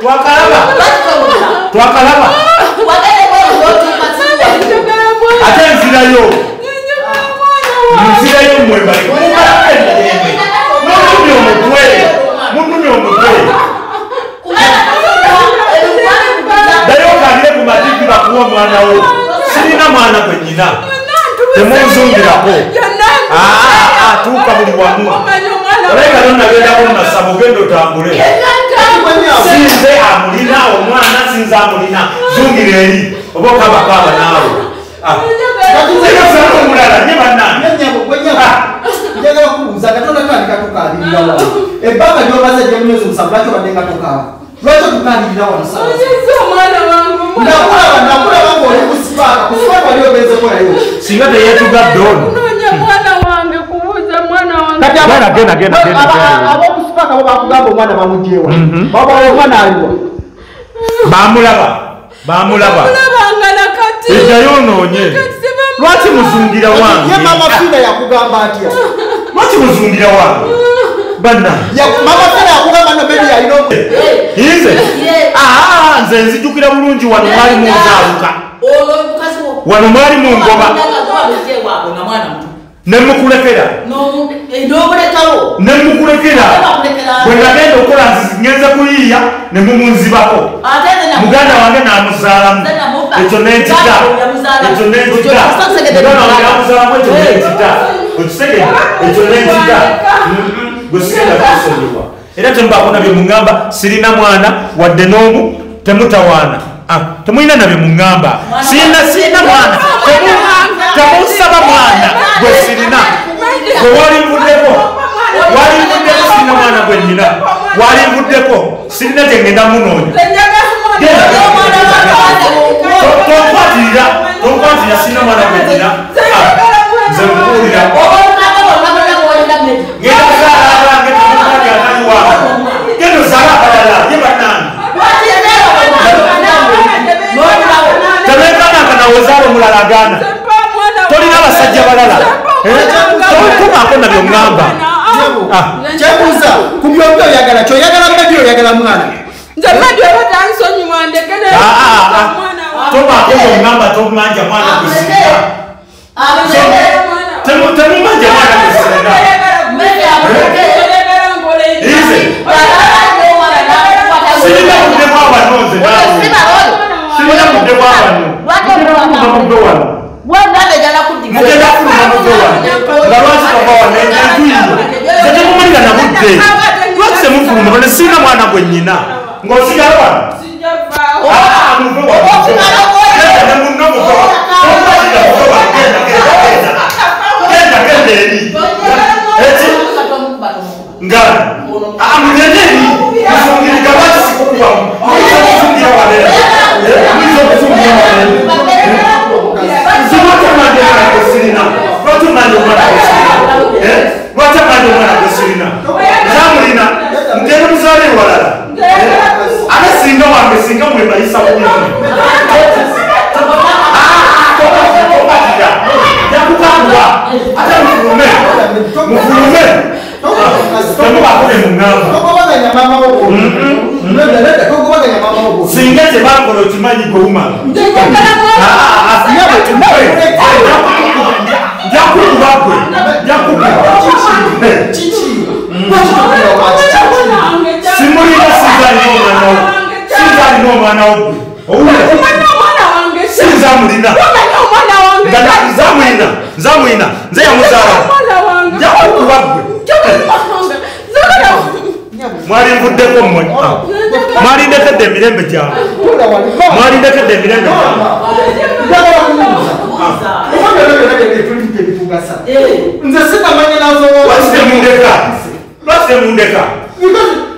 twakalaba twakalaba ate nzirayo nzirayo mwebali mubalakendayembe muntumye omutwe muntumye omutwe ddayo okalire ku mativi bakuwa omwana wo sirina mwana gwe nyina temunzungirako tuuka buli wamu olenga nonagendako munasaba ogenda otambule sinze amulina omwana sinze amulina zungira eri oba okabakaba naawe ekasala omulala nye bannange njagala kubuuza katonda tandika tukaalirira wano ebbanga gyomaze musanvu lwaki obadde nga tokaaba lwaki otukaalirira wange nakulaba ngaoli ku sipaaka ku sipaaka wali ogenzekoyayo singa teyetugadde ono Onoonye kati abo- Genda, genda, genda, abo- genda, abo- genda. ab'obusipaka bo bakugamba omwana bamugyewa Mhm. baba omwana aliwa bamulaba bamulaba. Ejayonoonye lwaki muzungira wange mama fina yakugamba atya lwaki muzungira wange banna mama fina yakugamba bebi alina nze nze nzijukira bulungi wano mwali munzaaluka wano mwali mungoba nga mwana muto. Ne mukulekera. N'obulekawo ne mukulekera. Bwe nagenda okukola ngenze kuyiiya ne mumunzibako. Ate nze muganda wange n'amuzaalamu. Ekyo nenkita ekyo nenkita muganda wange muganda. amuzaalamu ekyo nenkita okisegedde ekyo nenkita gwe sigenda kusonyiwa era temubaako nabye muŋŋamba sirina mwana wadde n'omu temutawaana. Ah, temulina nabye muŋŋamba sirina sirina mwana. Temu- temunsaba mwana gwe sirina. Gwe walimbuddeko walimbuddeko sirina mwana gwe nnina walimbuddeko sirina gyengenda munoonya. Tonkwatirira tonkwatirira sirina mwana gwe nnina Ah, nze nkuwulira genda kuzaala abange temukandi ataliwa genda abalala ye bannange tebekananga nawe ozaala omulala agaana tolina abasajja balala tobaako nabyo ŋŋamba Ah. kyebuuza ku byombi oyagala kyoyagala bebi oyagala mwana nze madde oba tansonyiwa Ah, ah, ah. tobaako byoŋŋamba tomanja mwana gusirina temumanja mwana gusirina sirina muddemu abanonze naawe sirina muddemu abano mugenda mudde wano mugenda kuluma mudde wano nga lwaki kava wano entuyiyo tetemumalira na budde lwaki temufuluma bane sirina mwana gwe nnyina ng'osigala wano. Ah, muve muve muve muve nga ah, mugende eri lwaki sikukubamu muyinza okufungira waleero Eh, muyinza okufungira waleero lwaki omwana omwana gwe sirina lwaki singa tebakolo okimanyi gwe wumala jakukubagwe jakukuba mwalindekedde emirembe gyange mwalindekedde emirembe nze sinamanya nazo lwaki temundeka lwaki temundeka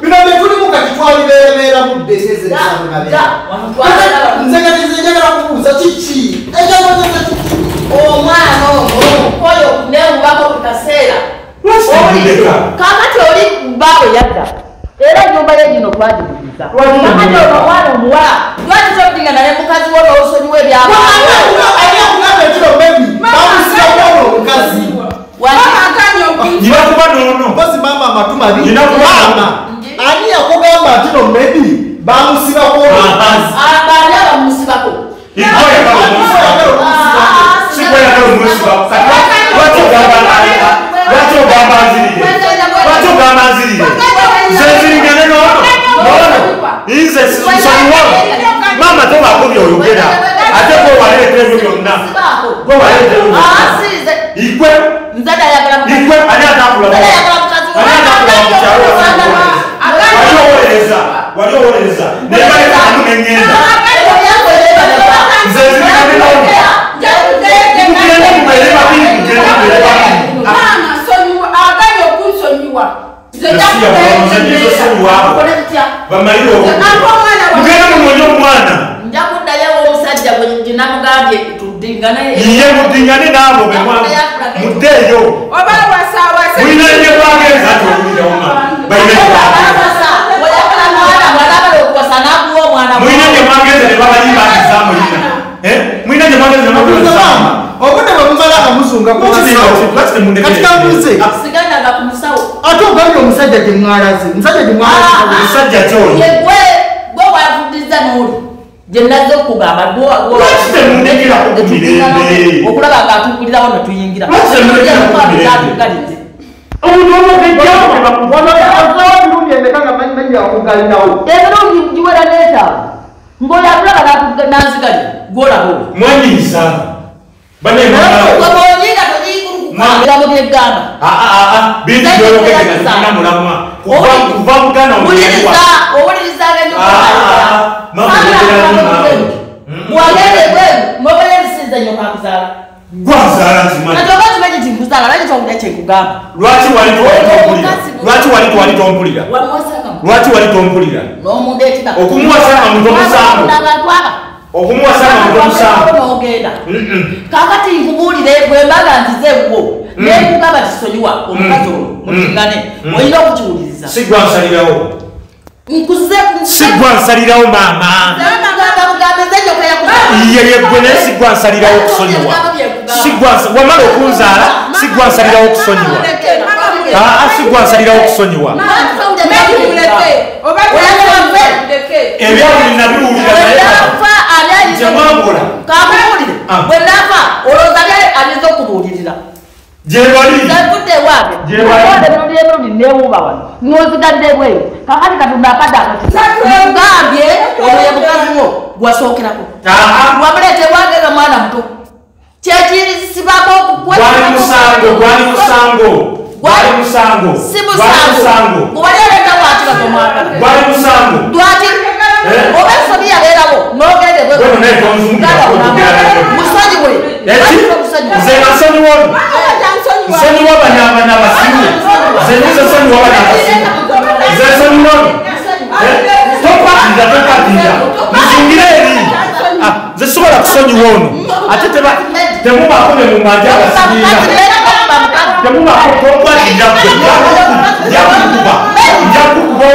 bino byetulimu kati twalibeerabeera budde nze kati nze njagala kubuuza kiki omwana ogwo oyo newubako ku kaseera kakati oli baawe yadda era ennyumba ye gino twagiguliza kakati ono omwana omuwala lwaki todinga naye mukazi wo n'osonyiwa ebyabaawo ayakugamba ekiro bebi bamusiramu omukazi nyina kuba noono mpozi maama amatu mabi Nina kuba- maama ani yakugamba nti no maybe bamusibako omukazi abaani abamusibako ikwayagala omusiba sikwayagala omusiba lwaki ogamba lwaki ogamba nzirire lwaki ogamba nzirire nze nziringane noono noono nze nsonyiwamu maama tobaako byoyogera ate gwe waleeta ebyo byonna gwe waleeta ebyo byonna ikwe. Nze dayagala ikwe ani atakulamu ani atakulamu mukyalo wali owolereza wali owolereza naye baleka amu neŋŋenda nze nziringane noono mugende mubeere babiri mugende mubeere babiri bamalire mugende mumonye omwana nja kuddayo omusajja gwe ginamugambye tudde iye mudingane n'abo bemwa muddeeyo oba wasawase mulina nye bwagenza ati owuliraoma balina mulina nye mwagenza ne babayimbagiza mulina mulina nye mwagenza ne Abuuza babayimbagiza maama obudde bwe bumala amusunga ku masawo katika mbuze sigandaga ku musawo. Ate ogambye omusajja gye mwalaze. Omusajja gye mwalaze. Omusajja kyoyo yegwe gwe wavuddiza n'oli. Gye nazze okugamba Lwaki temundekera ku mirembe? okulaba ng'atukulirawo ne tuyingira. Lwaki temundekera ku mirembe? atugalidde omuntu omugejjawo mirundi emeka nga manyi akugalirawo emirundi giwera n'etaano ng'oyo akulaba nanzigali gwolaba mwanyiisa bwebonyinga toyingulukukaira mu byeggamba bintu byoyogerera tefuna mulamwa Kuva- kuva buganda wuliriza owulirizanga bwagende bweru mobere ebisinza nnyo kakuzaala gwazaala nti nkuzaala lwaki kyowulira kyenkugamba lwaki wali twali tompulira lwaki wali tompulira okumuwasanga muntu omusango abantu aba okumuwasanga muntu omusango n'ogenda kakati nkubuulire bwembaga nzize wo nekugamba kisonyiwa omukazi ono mutingane olina okukiwuliriza sigwa nsalirawo sigwa nsalirawo maama iye yeggwe naye sigwa nsalirawo okusonyiwa wamala okunzaala sigwa nsalirawo okusonyiwa sigwa nsalirawo okusonyiwa ebyabuli nabiwulira naye Kamubuulire Ah. bwenafa olowooza byali aniza okubuulirira gyebali zavudde waabe Gye bali. emirundi emirundi newuuba wano nozigadde bweyo kakati katonda akadde akakugambye ono ye mukazi wo gwasookerako Aha. wamuleete wageza mwana muto gwali musango gwali musango. si musango. Musango. Wali oleta bwatibaka omwagala gwali musango. Eh? Oba ensobi yabeerawo nogende Wewe naye tonzungulira ko tubyala. musonyiwe eki nze nasonyiwa nsonyiwa banyabana abasimu nze nize nsonyiwa bana abasimu nze nsonyiwa tokwatira tokwatira muzingire eri Ah, nze sobola kusonyiwa ono ate teba- temubaako ne mumanje abasibiira temubaako tokwatira gwe njakukuba njakukuba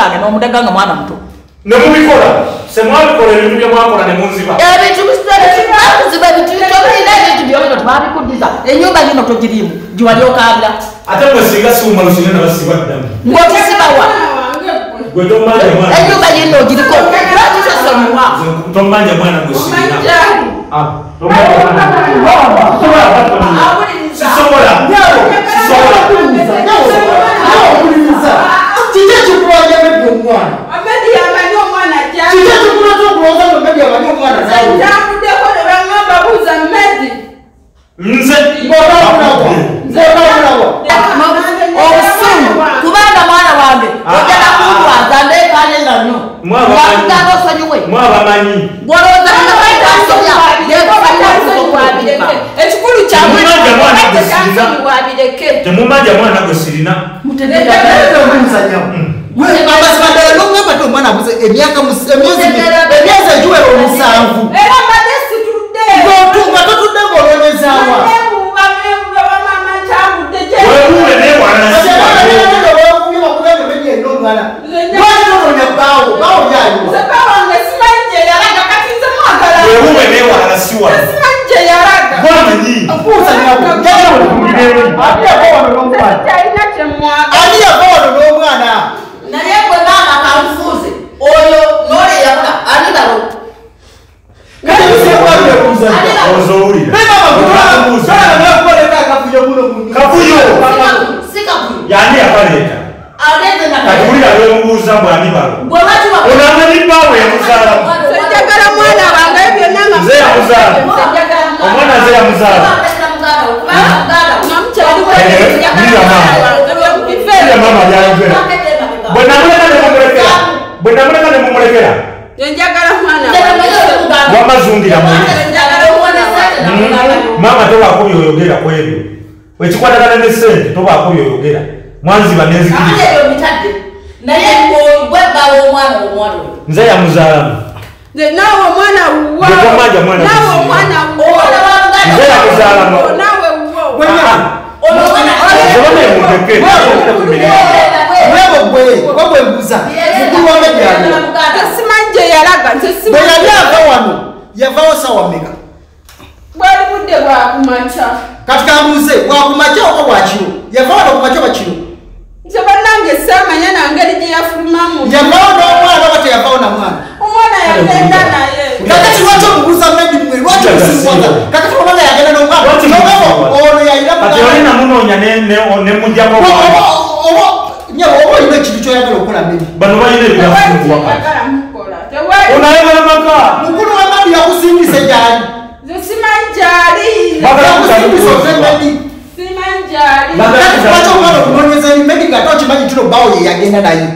Meti, kikima omukazi omusiba amuleetera mu maaso gange n'omudaganga mwana muto ne mubikola semwabikola ebintu byemwakola nemunziba ebintu bikuziba ebintu tobirina ebintu byobino tebabikuddiza enyumba gino togirimu giwali okabira ate mwe singa siwuma lusine nabasiba ddamu. Gwe mwana enyumba gino ogiriko tomanja mwana gwe sirina Ah, sisobola omwana. Kiki okulowooza amanyi nze. Obusungu. Kubanga mwana wange ogenda kuntwaza ndekanye nga nno. Wakuganga osonyiwe mwabamanyi gwolowooza nnabaitasonya ekikulu kyamwabireke temumanja mwana gwe sirina amazima ddala nogamba ti omwana abuze emyaka emyezi egiwera omusanvu era mbadde situludde ng'otunga totudde ng'olonezaawa weewuule naye wanasiba weewuube naye wanasiwa gwamanyi talina kyemwaga ani yava wano n'omwana naye gwe maama kanfuuze oyo n'oleyabula anigalo kati bisekwabyebuuza ozowulira sikavuyo yani yakaleeta kati wulira lwemubuuza bwani balo bwe bakiwa onamanyi baawe yamuzaalamu nze yamuzaala omwana nze yamuzaala ira maama lyayogera bwe namuleka nemumulekera bwe namuleka nemumulekera wamazungira muli maama tobaako byoyogera ku ebyo ekikwatagana ne sente tobaako byoyogera mwanziba nenzikiriza nze yamuzaalamu naawe omwana yavawo sawa meka bwali budde bwakumaca kati kambuuze wakumakya oba wakiro yava wano kumakya bakiro nze bannange saamanya nangeri gye yafulumamu yavawo n'omwana oba teyavawo na mwana? Omwana yagenda naye. Kakati lwaki omubuuza medi mwe lwaki omusinkwaza kakati omwana yagenda n'omwana? Lwaki nogamba omusinkwaza? ono yayina kati oli namunoonya nemujjako oba olina ekintu kyoyagala okukola medi? Bano balina kati. yagala mukola tewe onayagala maka mukulu wa medi yakusindise gyali. nze simanyi gyali lwaki omwana okunoonyeza eri medi nga tokimanyi tino bawo ye yagenda naye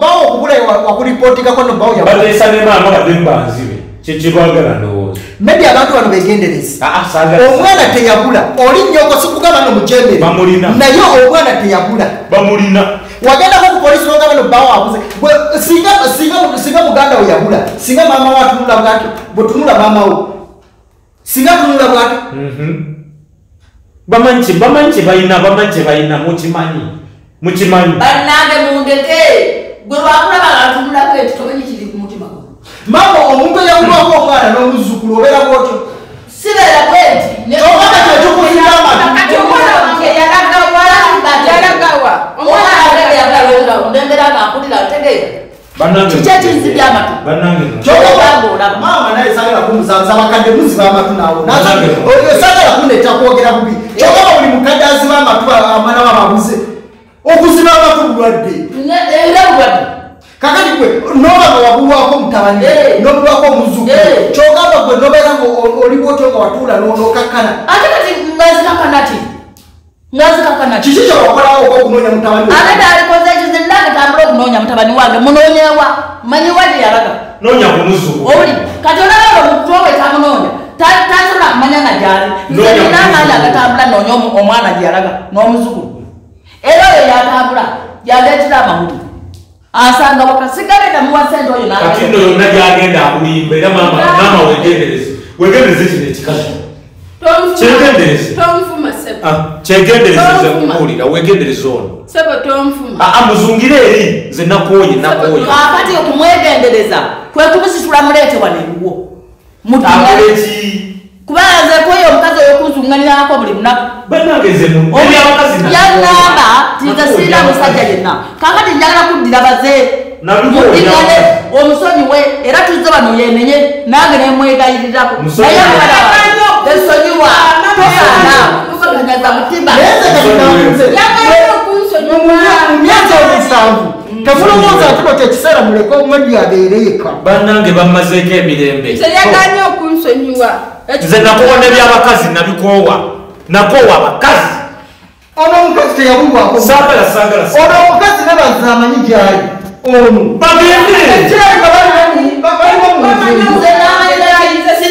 bawo okubula wakuripootingako no bawo bateesa ne maama badde mubanzibe kyekibagala ndowooza medi abantu bano begendereza omwana teyagula oli nyoko sikugamba no mujembere Bamulina. naye omwana teyagula bamulina wagendako ku polisi nogamba no bawo abuze Bwe- singa singa- singa muganda we yagula singa maama we atunula bwati bwetunula maama we singa atunula bwati bamanyi kye- bamanyi kye balina bamanyi kye balina mukimanyi mukimanyi bannange mundeke gwe lwakulaba ngatunulako eti tomanyi kiri ku mutima gwo maama omuntu eyagulwako omwana n'omuzukulu obeera bwotyo sibeera bweti Kyokka kyekikuzira amatu. kati omwana wange yalagawa yalagawa. Omwana ndengera ngampulira tegeera Bannange kiki ekinzibya amatu bannange Kyokka Olaba olaba. maama naye sagala kumusanza abakadde muziba amatu naawo Bannange. sagala kuneta kwogera bubi kyokka buli mukadde aziba amatu amwana wababuze okuziba amatu bulwadde era bulwadde kakati gwe noba nga wabulwako mutabani Eh. nobulwako omuzukulu Eh. kyogamba gwe nobeera nga o- oli bwotyo nga watuula nokakkana ate kati ngazikakanati ngazikakanati kiki kyewakolawo okunoonya mutabani we? ate dalikoze ekizi nange tambula okunoonya mutabani wange munonyewa manyi wadde yalaga? Noonya kumuzuku owuli kati olaba omukutowe tamunoonya tasobola kumanya na gyali? Noonya nzeninaamaani omuzukulu. agatambula noonya omwana gyeyalaga n'omuzukulu. Era oyo yatambula yaleetera amawulire. Asanga wakasigale namuwa sente oyo kati nno yonna gyagenda akulimba era maama maama wegendereze wegendereze kino ekikazi Ah, kyegenderezeza nkubuulira wegendereza ono Ah, ah, muzungire eri nze nakooye nakooye kakati okumwegendereza kwe kumusitula muleete wano eruwo. Akoleki kubanga nze koyo omukazi oyokunzunganirako buli lunaku. Bannange nze mu eri abakazi yanamba tinze sirina musajja yenna. Kakati njagala kuddira baze. Nabikooya. muddingane omusonyi we era tuzze bano yenenye nange nemwegayirirako naye we. Tosaana tukaganyaza mutima myaka omusanvu temulowooza nti kati ekiseera muleke omwedi abeere yekka bannange bammazeeko emirembe nze yaganye okunsonyiwa nze nakubona ebyabakazi nabikoowa nakoowa abakazi ono omukazi teyabulwako ono omukazi nebaza amanyi gyali ono bagende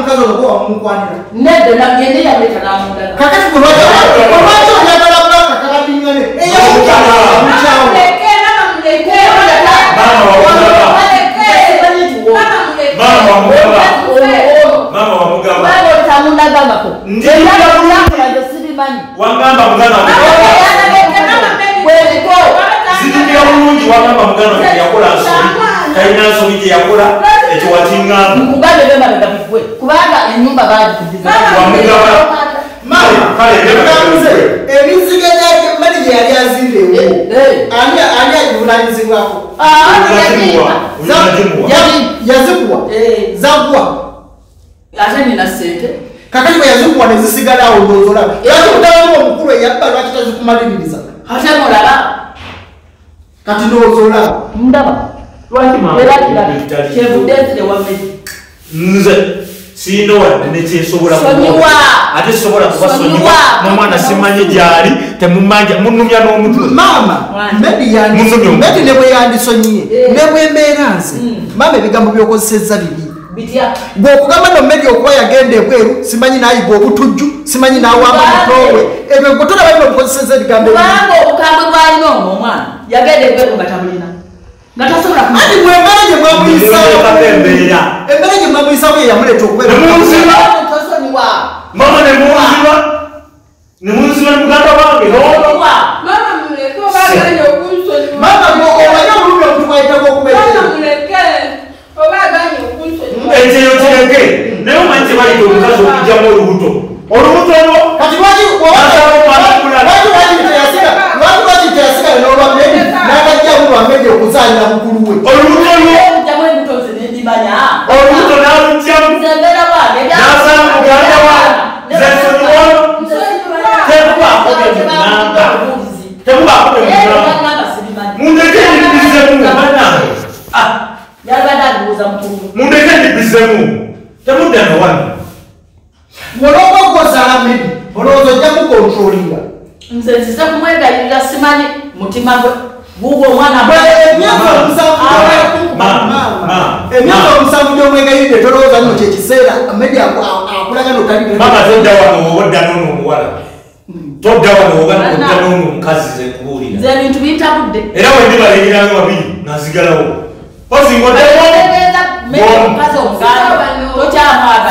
omukazi olwo wamukwanira nedde nagende yamuleta namundaga kakati olwaki oyagala baka kakabingane eyamukyawo Mama wamugaba. mama wamugaba tamundagangako Ndi- sirimanyi wagamba mugana zidukira bulungi wagamba mugana wange yakola nsobi talina nsobi gye bemabega bigwe kubanga kale ebigamze ebiziga gyamali gye yali azimbeewo ani agivunanyizibwako yazikuwa zagwa ate nina sente kakati bwe yazikuwa nezisigalawo ndozolaba lwaki mutawamu omukulu eyabba lwaki tazikumaliririza ate mulaba kati ndozolaba ndaba Lwaki mama? era kirala kyevudde nzire wammezi nze siyina wadde nekyensobola Sonyiwa. ate sobola kubasonyiwa Sonyiwa. nomwana simanyi gyali temumanja munumya n'omutwe maama Wani. medi Munsomye omu- medi ne bwe yandisonyiye Eh. ne bwe mbeera nze. Maama ebigambo byokozesezza bibi. Gwe okugamba no medi okuba yagenda ebweru simanyi nayiga obutujju simanyi nawamba mutowe ebyo gwe tolaba obukozeseza ebigambo ebibi kubanga obukambwe bwalina ono omwana yagenda ebweru nga tabulina nga tasobola kumanya. ati bwe embeera gye mwamuyisaawo Ndeka embeera. embeera gye mwamuyisaawo ye yamuleeta okubeera Nemunziba. tosonyiwa mama nemunziba nemunziba muganda wange n'olwo olwa mama muleke obaganye okunsonyiwa maama gwe omanye obulumi omuntu bwayitaga okubeera mama muleke obaganye okunsonyiwa ekyeyo kireke naye omanyi tebalita omukazi okugjamu olubuto olubuto olwo kati lwaki Asaba omwana omulala. lwaki lwaki teyasiga lwaki lwaki teyasigala n'olwa medi n'akajjamu lwa medi okuzaalira mukulu we olubuto nendimanya olubuto wange N'asala muganda. Nze nsonyiwa. temubaako byemunamba temubaako byemunamba mundeke ndibizemu Ah, mukulu mundeke ndibizemu temudda nowano olwoba gwozaala medi olowooza ojja kukontrolinga nze nzize kumwegayirira simanyi mutima gwe gugwo omwana emyaka omusanvu emyaka omusanvu gyomwegayirire tolowooza nno kyekiseera medi akulaga notali mama. todda wano woba odda n'ono omuwala todda wano woba odda n'ono omukazi nze zenkubuulira ebintu bintabudde era wendibalengiranga babiri nazigalawo osinga mmere omukazi omuganda. Tokyamwagala.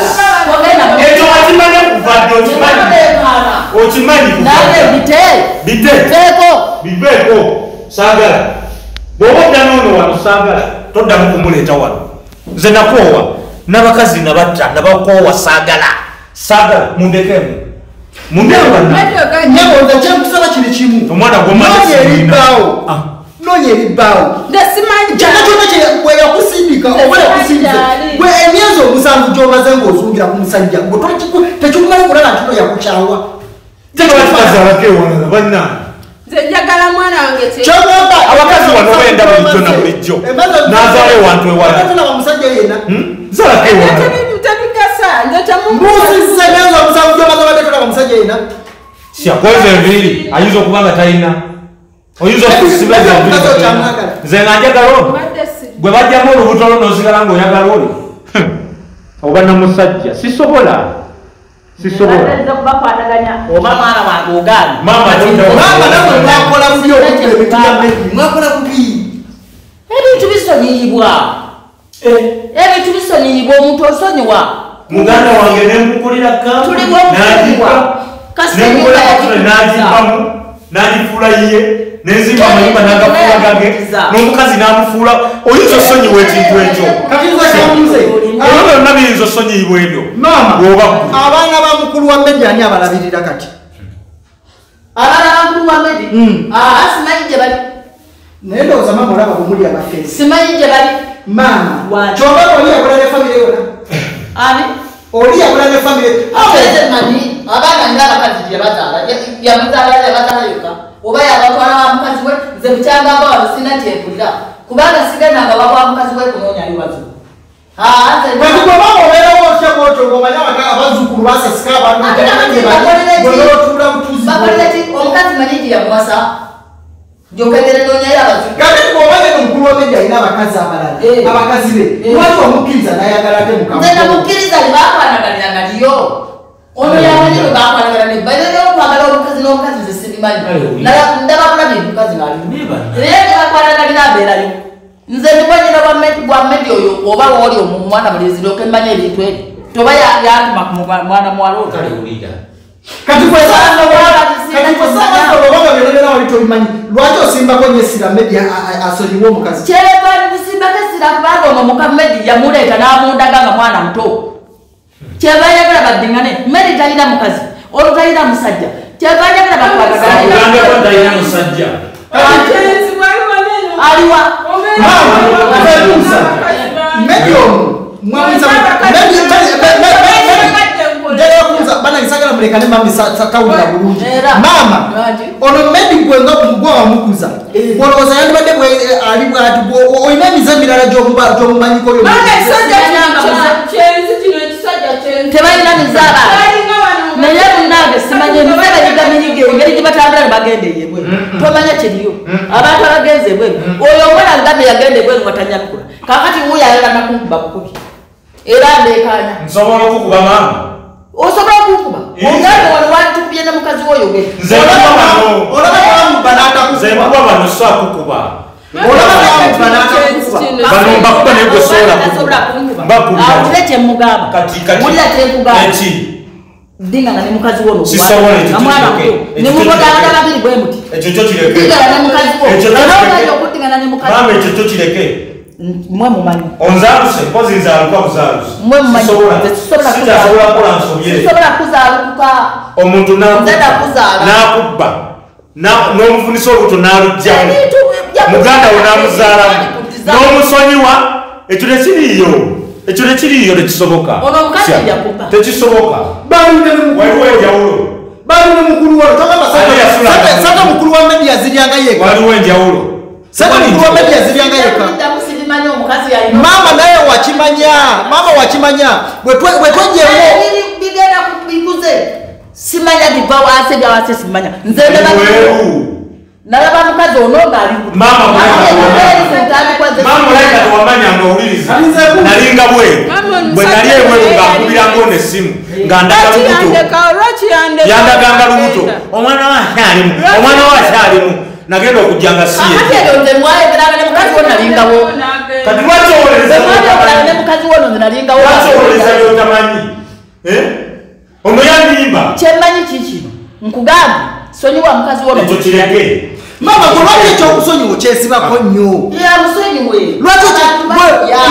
Ekyo wakimanye kuva dde okimanyi? Toleekaana. okimanyi naye kuva bite. Bite? Teeko biveeko saagala bw'oba odda n'ono wano saagala toddamu kumuleeta wano. Nze nakoowa n'abakazi nabatta nabakoowa saagala saagala mundekemu mundeke bannange nyabonza kyenkusaba kiri kimu. Omwana sirina. eribbaawo. Ah. noonya eribbaawo. Kyonna kyonna kye- bwe yakusindika oba yakusinze bwe emyezi omusanvu gyomaze ng'ozuugira ku musajja gwe tekikumala kulaba nti no yakukyawa tekibakitazaalako ewalala bannange njagala mwana wange kyogamba Abakazi wano benda bulijjo na bulijjo. N'azaala ewantu ewala. tulaba musajja yena nze temubuuza mbuusize emyezi omusanvu gyomaze badde tulaba musajja yena kweza enviiri. Ayinza okuba nga talina oyinza okusiba ezo enviiri. nga si- gwe bajjamu olubuto lwo nosigala ngaoyagala oli. Oba namusajja sisobola oba mwana wange ogaana Maama, tonda- maama namwe mwakola bubi ebintu mwakola bubi ebintu bisonyiyibwa ebintu bisonyiyibwa omuntu osonyiwa. Muganda wange nemukulira kampu Tuliwo okusonyiwa. Kasonyiwa nemukola yakikiriza. nagivamu nagifuula ye nenzimba amayumba n'agafuula gage n'omukazi n'amufuula oyinza osonyiwa ekintu ekyo? Ebyo byonna biyinza osonyiyibwa ebyo? Ggwe. abaana ba mukulu wa medi ani abalabirira kati? Abaana bankulu wa medi Mm. aa simanyi gye bali. Naye ndowooza maama olaba bwemuli abafeesi simanyi gye bali. Maama kyova oli yakola ne famire yona? Ani? Oli yakola ne famire abaana nina abakazi gye bazaala yamuzaala yabazaala yokka oba yabatwala wa mukazi we nze mukyagamba wano sina kyempulira kubanga sigendanga wabwa mukazi we kunoonya bibazo aa nze kati bwe baba obeerawo otya bwotyo ng'omanyi abaka- abazzukulu basasika abantu gyebalootuula butuzi bakolera ki omukazi manyi gye yamuwasa gyokegere noonyayo abazu kati bw'obanye omukulu wa medi alina abakazi abalala Eh. abakazi be Eh. lwaki omukkiriza n'ayagala ate nze mukamu n'omukazi nze sibimanyi Ayo, ndabakula bye mukazi nebakwanagana abeerayo nze ndibonyera bwa medi oyo oba wooli omwana mulezi lyoke mmanya ebintu ebyo toba ya- yantuma ku mwa- mwana muwala oyo kale wulira kati Sanga bwaba bisinda kimanya. kwesaaobanga byolebera wali tobimanyi lwaki osimbako nyesira medi asonyiwe omukazi kyeva nisimbako essira kubanga ono muka medi yamuleeta n'amundaga nga mwana muto kyeva yagala baddiŋane medi talina mukazi olwo talina musajja kyeva yagala akugambeko talina bakwagala musajja Abagenzi waliwo neno. aliwa Maama, nzeebuuza. medi ono mwabuuza ntegekunza banangisagala mulekane mami tawulira bulungi Era. maama Lwaki? ono medi gwenga gwe wamukuza olowooza yandibadde bwe ali bwati olina emize emirala gyomumanyiko yo Mama ekisajja munnange simanye emize banyiga minyiga engeri gye batambula ne bagenda eyebwe tomanya kiriyo abantu abagenze ebweru oyo omwana ngambe yagenda ebweru nga tanyakula kakati wuyo ayala nakunkuba bukubi. Era ndeekanya nsobola okukuba maama? Osobola okunkuba ogambe wano wantukubye ne mukazi woyo nze nkuba bano so akukuba. Bano mbakuba naye gwe sobola tasobola kunkuba. kunkuba Mbakuba. awulire kyemugamba wulira kyemugamba eki dinga nga ne mukazi mubagabana kireke. babiri bwe muti? Digala ne mukazi wo. Omanyi okuddigana ne mukazi wo. ekyo kyo kireke. Mwe mumanyi. Onzaaluse mpozi nzaaluka buzaaluzi mwe mumanyi. Sisobola- Nze sisobola sitasobola kuzaala. kukola nsobye sisobola kuzaalukuka omuntu nakubba. N'omuvunisa olubuto n'alugjamu muganda we n'amuzaalamu. N'omusonyiwa ekyo tekiriiyo ekyo tekiriiyo tekisoboka tekisoboka waliwo enjawulo. balune mukulu wa togamba Ali yasula. sata mukulu wa medi yaziryanga yeka waliwo enjawulo. Sata mukulu wa medi yaziryanga yeka maama naye wakimanya maama wakimanya. Bwe twe- bwe twejewo Biri- bigenda ku- bikuze. Simanya biva wansi ebya wansi simanya nze nalaba mukazi ono ng'ali Maama ng'ali maama olayika tewamanya ngaowuliriza nalinga bwe. Bwe nali ebweru ng'akubirango nessimu ng'andaga Lwaki lubuto. omwana we akyalimu omwana we akyalimu nagenda okujja nga kakati siye ebyo nze mwayogeranga ne mukazi wo nalingawo kati lwaki owoleza nze ne byotamanyi mukazi wo no nze nalingawo lwaki owoleza byotamanyi Eh? ono yandimba kyemmanyi kikino nkugambe sonyiwa mukazi wo no ekyo kireke maama gwe lwaki ekyokusonyiwa kyesibako nnyo?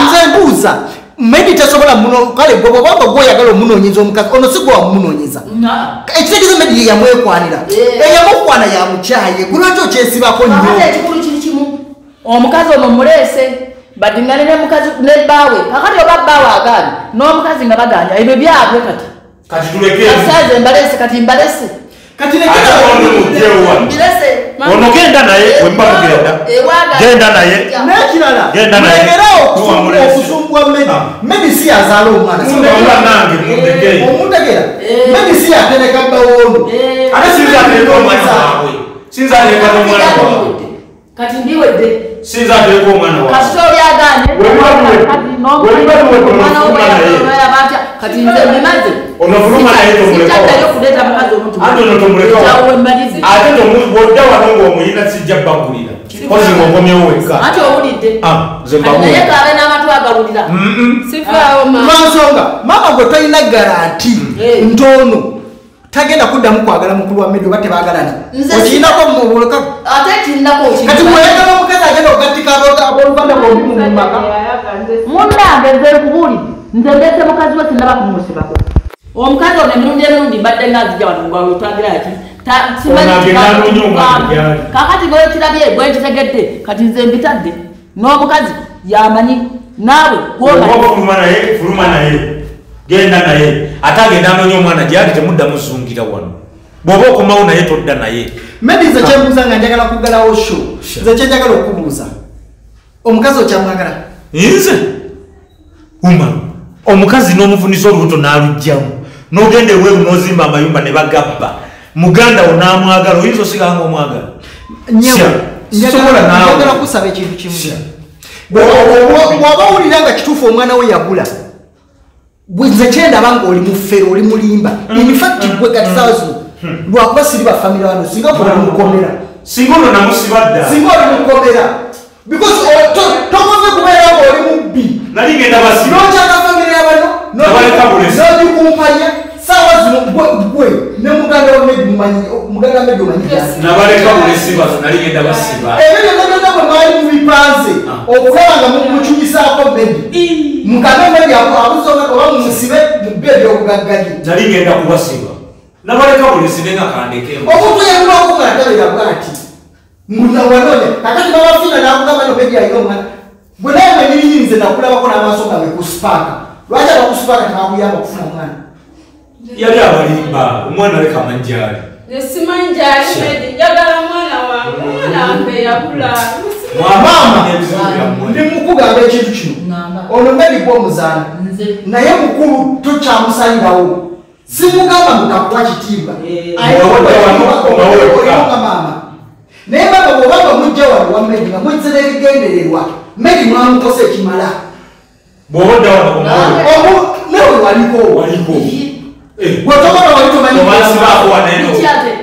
Nze mbuuza tesobola muno kale gwe bwobanga gwoyagala omunoonyeza omukazi ono si gwe wamunoonyeza ekitegeeza medi ye yamwekwanira. Eyamukwana yamukyaye gwe lwaki okyesibako nnyo? Omukazi ono muleese badingane ne mukazi ne bbaawe kakati oba bbaawe agaani n'omukazi nga baganja ebyo byabwe kati. Kati tuleke. Kasaze mbalese kati mbalese ono mugyewa mbirese ono genda naye wemba mugenda. ewaga genda naye. n'ekirala Genda naye. mulekerawo Tuwamulese. okusumbwa medi medi si yazaala omwana Munda oba nange mundegeyo omuntegera medi si yatereka bbawolu ate sinza ateeka omwana waabwe. Sinza ateeka n'omwana waabwe. kati ndiwedde sinza ateeka omwana waabwe. Kasita olyagaane Webiba biwedde. Webiba biwedde, onofuluma naye. kati nze tomuleka sikyaddayo wano. kuleeta mukazi omuntu ate ono tomuleka wano. ng'omuyina sijja bbagulira. Kozi ng'okomyewo wekka. Ati owulidde. Naye kaabe n'amatu agawulira lwansonga maama gwe tolina garanti Eh. ntono tagenda kuddamu kwagala mukulu wa mmedi oba tebagalana okiinako mweyagala omukazi agenda okugattika abooluganda bombi mu maka. Munnange nze nkubuulidde nze ndeese mukazi we sinaba kumusibako omukazi ono emirundi emirundi mbadde ngazija wano ngwawe otwagira ki? Ta- simanyi Ono agenda kigambo anoonya omwana kikugamba. gyali. kakati bwekirabye bwekitegedde kati nze mbitadde. N'omukazi yamanyi. Naawe oba genda naye. Ate agenda anoonya omwana gyali temuddamu zungira wano. Bw'oba okomawo naye todda naye. Medi nze kyembuuza nga njagala kuggalawo sho. Nze kyenjagala okubuuza. Omukazi okyamwagala? Nze? Uma omukazi n'omuvunisa olubuto n'alugjamu n'ogenda eweeru n'ozimba amayumba ne bagabba. Muganda wo n'amwagala oyinza osigala nga omwagala nyewe Sya. Sobola naawe. Sya. bw'oba owulira nga kituufu omwana we yagula nze kyendaba ngaoli mufere oli mulimba infact gwe kati saawa zino lwakuba siri bafamire wano singa oli mukomera singa ono namusiba dda. Singa oli mukomera because o- to- tokoze kubeera ngaoli mubbi. Nokyaka famire yabano nogikumpanya saawa zino gwe ne muganda wa medi mumanyi muganda gyali nabaleka bulesiba nali ngenda basiba ebyo byonna byonna bwe mwali mubipanze. Okulaba nga mukyuyisaako medi mukabe medi abuzonga oba mumusibe mubbe ebyobugaggali nali ngenda kubasiba nabaleka bulesi nga kandekemu yebulwaku nga tabera bwati. Munawanonya kakati babafina nakugamba no medi alina omwana. Bwe naye mwe nirinyinze nakulabako n'amaaso gange ku sipaaka. Lwaki abakusipaaka tekakuyamba kufuna mwana yali abalimba omwana leka manjali nesimanyi gyali njagala mwana wange mwana wange yabula maama ebizibu byammwe ndi mukugamba ekintu kino. Ono medi gwomuzaana naye mukulu tokyamusalirawo. Simugamba mukakuwa kitiibwa maama naye baba bwobanga mujja wano wa medi nga muzira ebigendererwa medi mwamukose ekimala. Bw'oba odda wano komawe omu newe waliko. Waliko Tomanyi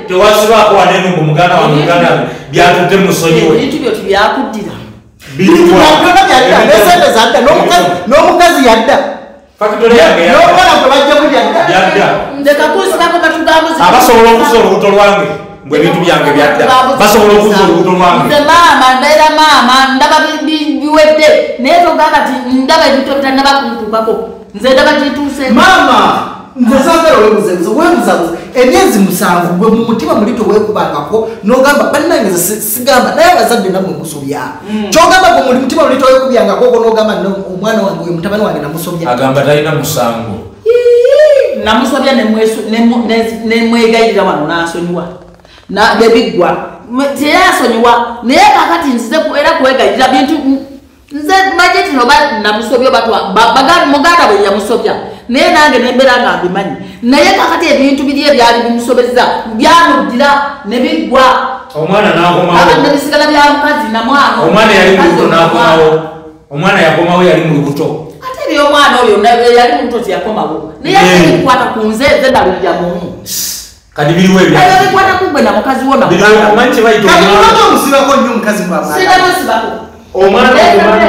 tewasibaako waneno muganda wange muganda byatudde mu musonyi we. Ebintu byo tibyakuddira nesente zadda n'omukazi- yadda. Fakitole yange yadda. n'omwana gwe bajjamu yadda. Yadda. Ndeka kunsibako batugambo abasobola okuza olubuto lwange mbwe ebintu byange byadda. basobola okuza olubuto lwange. Maama mbeera maama ndaba bi- bi- biwedde. Naye togamba ti ndaba ebintu ebitanaba kuntukako nze ndaba kituuse maama nze saagala webuzebuze webuzabuze emyezi musanvu gwe mu mutima muli towekubangako nogamba bannange nze si- sigamba naye abazadde namwe musobya kyogamba gwe muli mutima muli towekubyangako ko nogamba no, omwana wange we mutabani wange namusobya agamba talina musango. Namusobya nemwegayirira wano nasonyiwa. Na- nebiggwa teyasonyiwa. Naye kakati nzize era kwegayirira bintu nze maje kino ba namusobya muganda we yamusobya naye nange nembeera nga mbimanyi. Naye kakati ebintu biri ebyali bimusobeza byamuddira nebiggwa omwana n'akomawo. Abadde bisigala bya mukazi namwana omwana yali mu lubuto n'akomawo. omwana yakomawo yali mu lubuto. Ate eri omwana oyo na- yali muto teyakomawo naye ate bikwata ku nze nze nalulira mumu kati biriwo ebya ebyo bikwata ku gwe na mukazi wo na biriwo. omanyi kye bayita kati omwana. lwaki omusibako nnyo omukazi gwamwana sinabasibako omwana omwana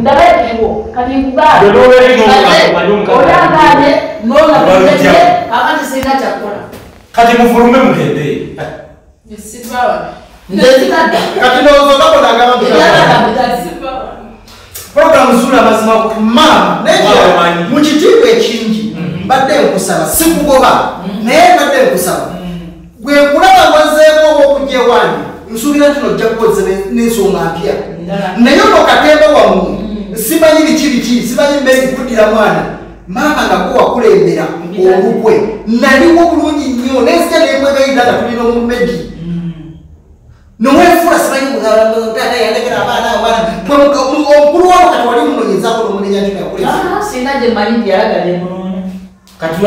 ndaba ekiriwo kati Gwe Obalujja. nolabulete kakati sirina kyakukola kati mufulume mugende programu zula mazima ku maama naye mu kitiibwa ekingi mbadde nkusaba sikugoba. Naye mbadde nkusaba. Bwe nkulaba ngwazeeko oba okujja ewange nsuubira nti nojja kukozesa ne- n'ensonga mpya naye ono katemba wammwe simanyi biki biki simanyi mmeri kuddira mwana maama nga gwe wakulembera olukwe naliwo bulungi nnyo nenzija nemwegayirira nga tulina omumegi nowefuula simanyi taata yalekera abaana abaana omukulu wabo kati wali munonyezaako nomunenya emunoonya kati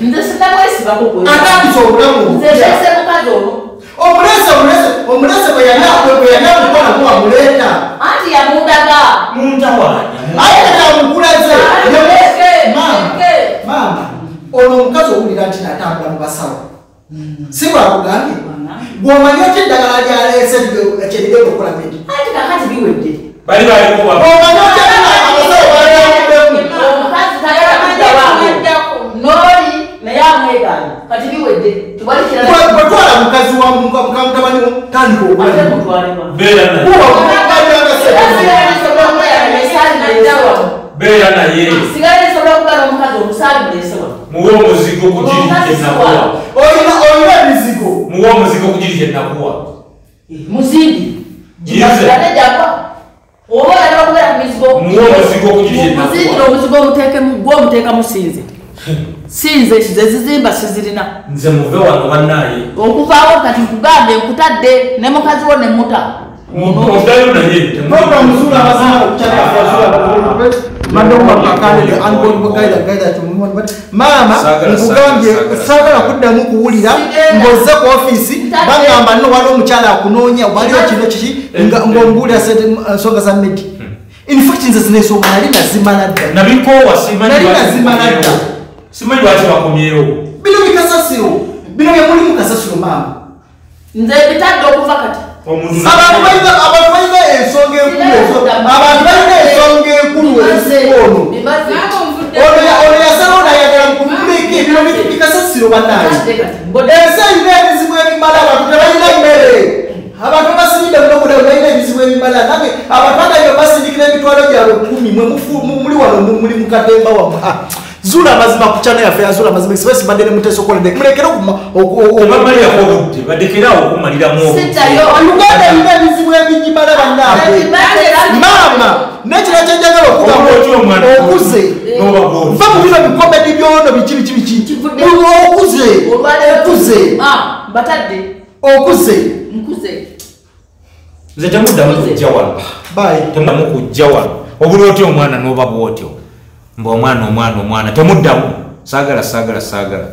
nze sinamwesibako obulamu nze mukazi omulese omulese omulese bwe yanamukola muwamuleeta anti yamundaga muntawanya aye namukulaze Leke, maama leke. maama ono omukazi owulira nti natambula mu basawo. Si bwakugambye bw'omanyi oti eddagala lyaleese kyeligenda okukola medi anti kakati biwedde. Bali baliko ba bw'omanyi oti abasawo balyamudemu omukazi tayamudda wange n'oli naye amwegaana kati biwedde tewali kirala. Bwetwala mukazi wa mukamtabani tandika ate obulamu mutwalibwa beera naye. Muwe omuzigo ku giri gyenakuwa olina ebizigo muwe omuzigo ku gyenakuwa muzindi. Jize. gatejagwa oba oyagala okubeera ku mizigo. Muwe omuzigo ku giri gyenakuwa. muzingire omuzigo omuteekemu gwe omuteekamu sinze sinze ze zizimba sizirina. Nze muve wano bannaaye okuvaawo kati nkugambe nkutadde ne mukazi wo ne muta. Maama nkugambye saagala, kuddamu kuwulira ng'ozze ku Ntadde. bagamba no wali omukyala akunoonya waliwo kino kiki? Sente nsonga za medi. Infact nze zino ensonga nali nazimala dda. Nali nazimala dda. Simanyi lwaki bakomyewo bino bikasasiro bino byemulimu kasasiro maama nze bitadde okuva kati. Abantu balina ensonga enkulu abantu balina ensonga enkulu ono. Ono ya- ono yasalawo nayagala mukumuleeka ebiro bi- bikasasiro bannaaye ensi erina ebizibu ebimala abantu tebalina mmere. Abantu abasindika munomunawe balina ebizibu ebimala. Nange abantu bagayo basindikira emitwalo gyabwe kumi. Mwe muli wano mu- muli mukatemba wamwe Zuula amazima ku kyana yaffe yazuula amazima sibesi badde ne muteesokolede mulekere tebamalirako obudde badekerawo okumaliramu obudde oluganda erina ebizibu ebinyimala bannaabwe maama nekira kyenjagala okuga Omuntu omwana okuze. N'oba gw'oli. va mu bino bikomedi byono biki biki biki Kivudde. okuze. Okuze. Okuze. Nze temuddamu kujja wano temuddamu kujja wano obuli otyo omwana n'oba bwotyo mbe omwana omwana omwana. Temuddamu saagala saagala saagala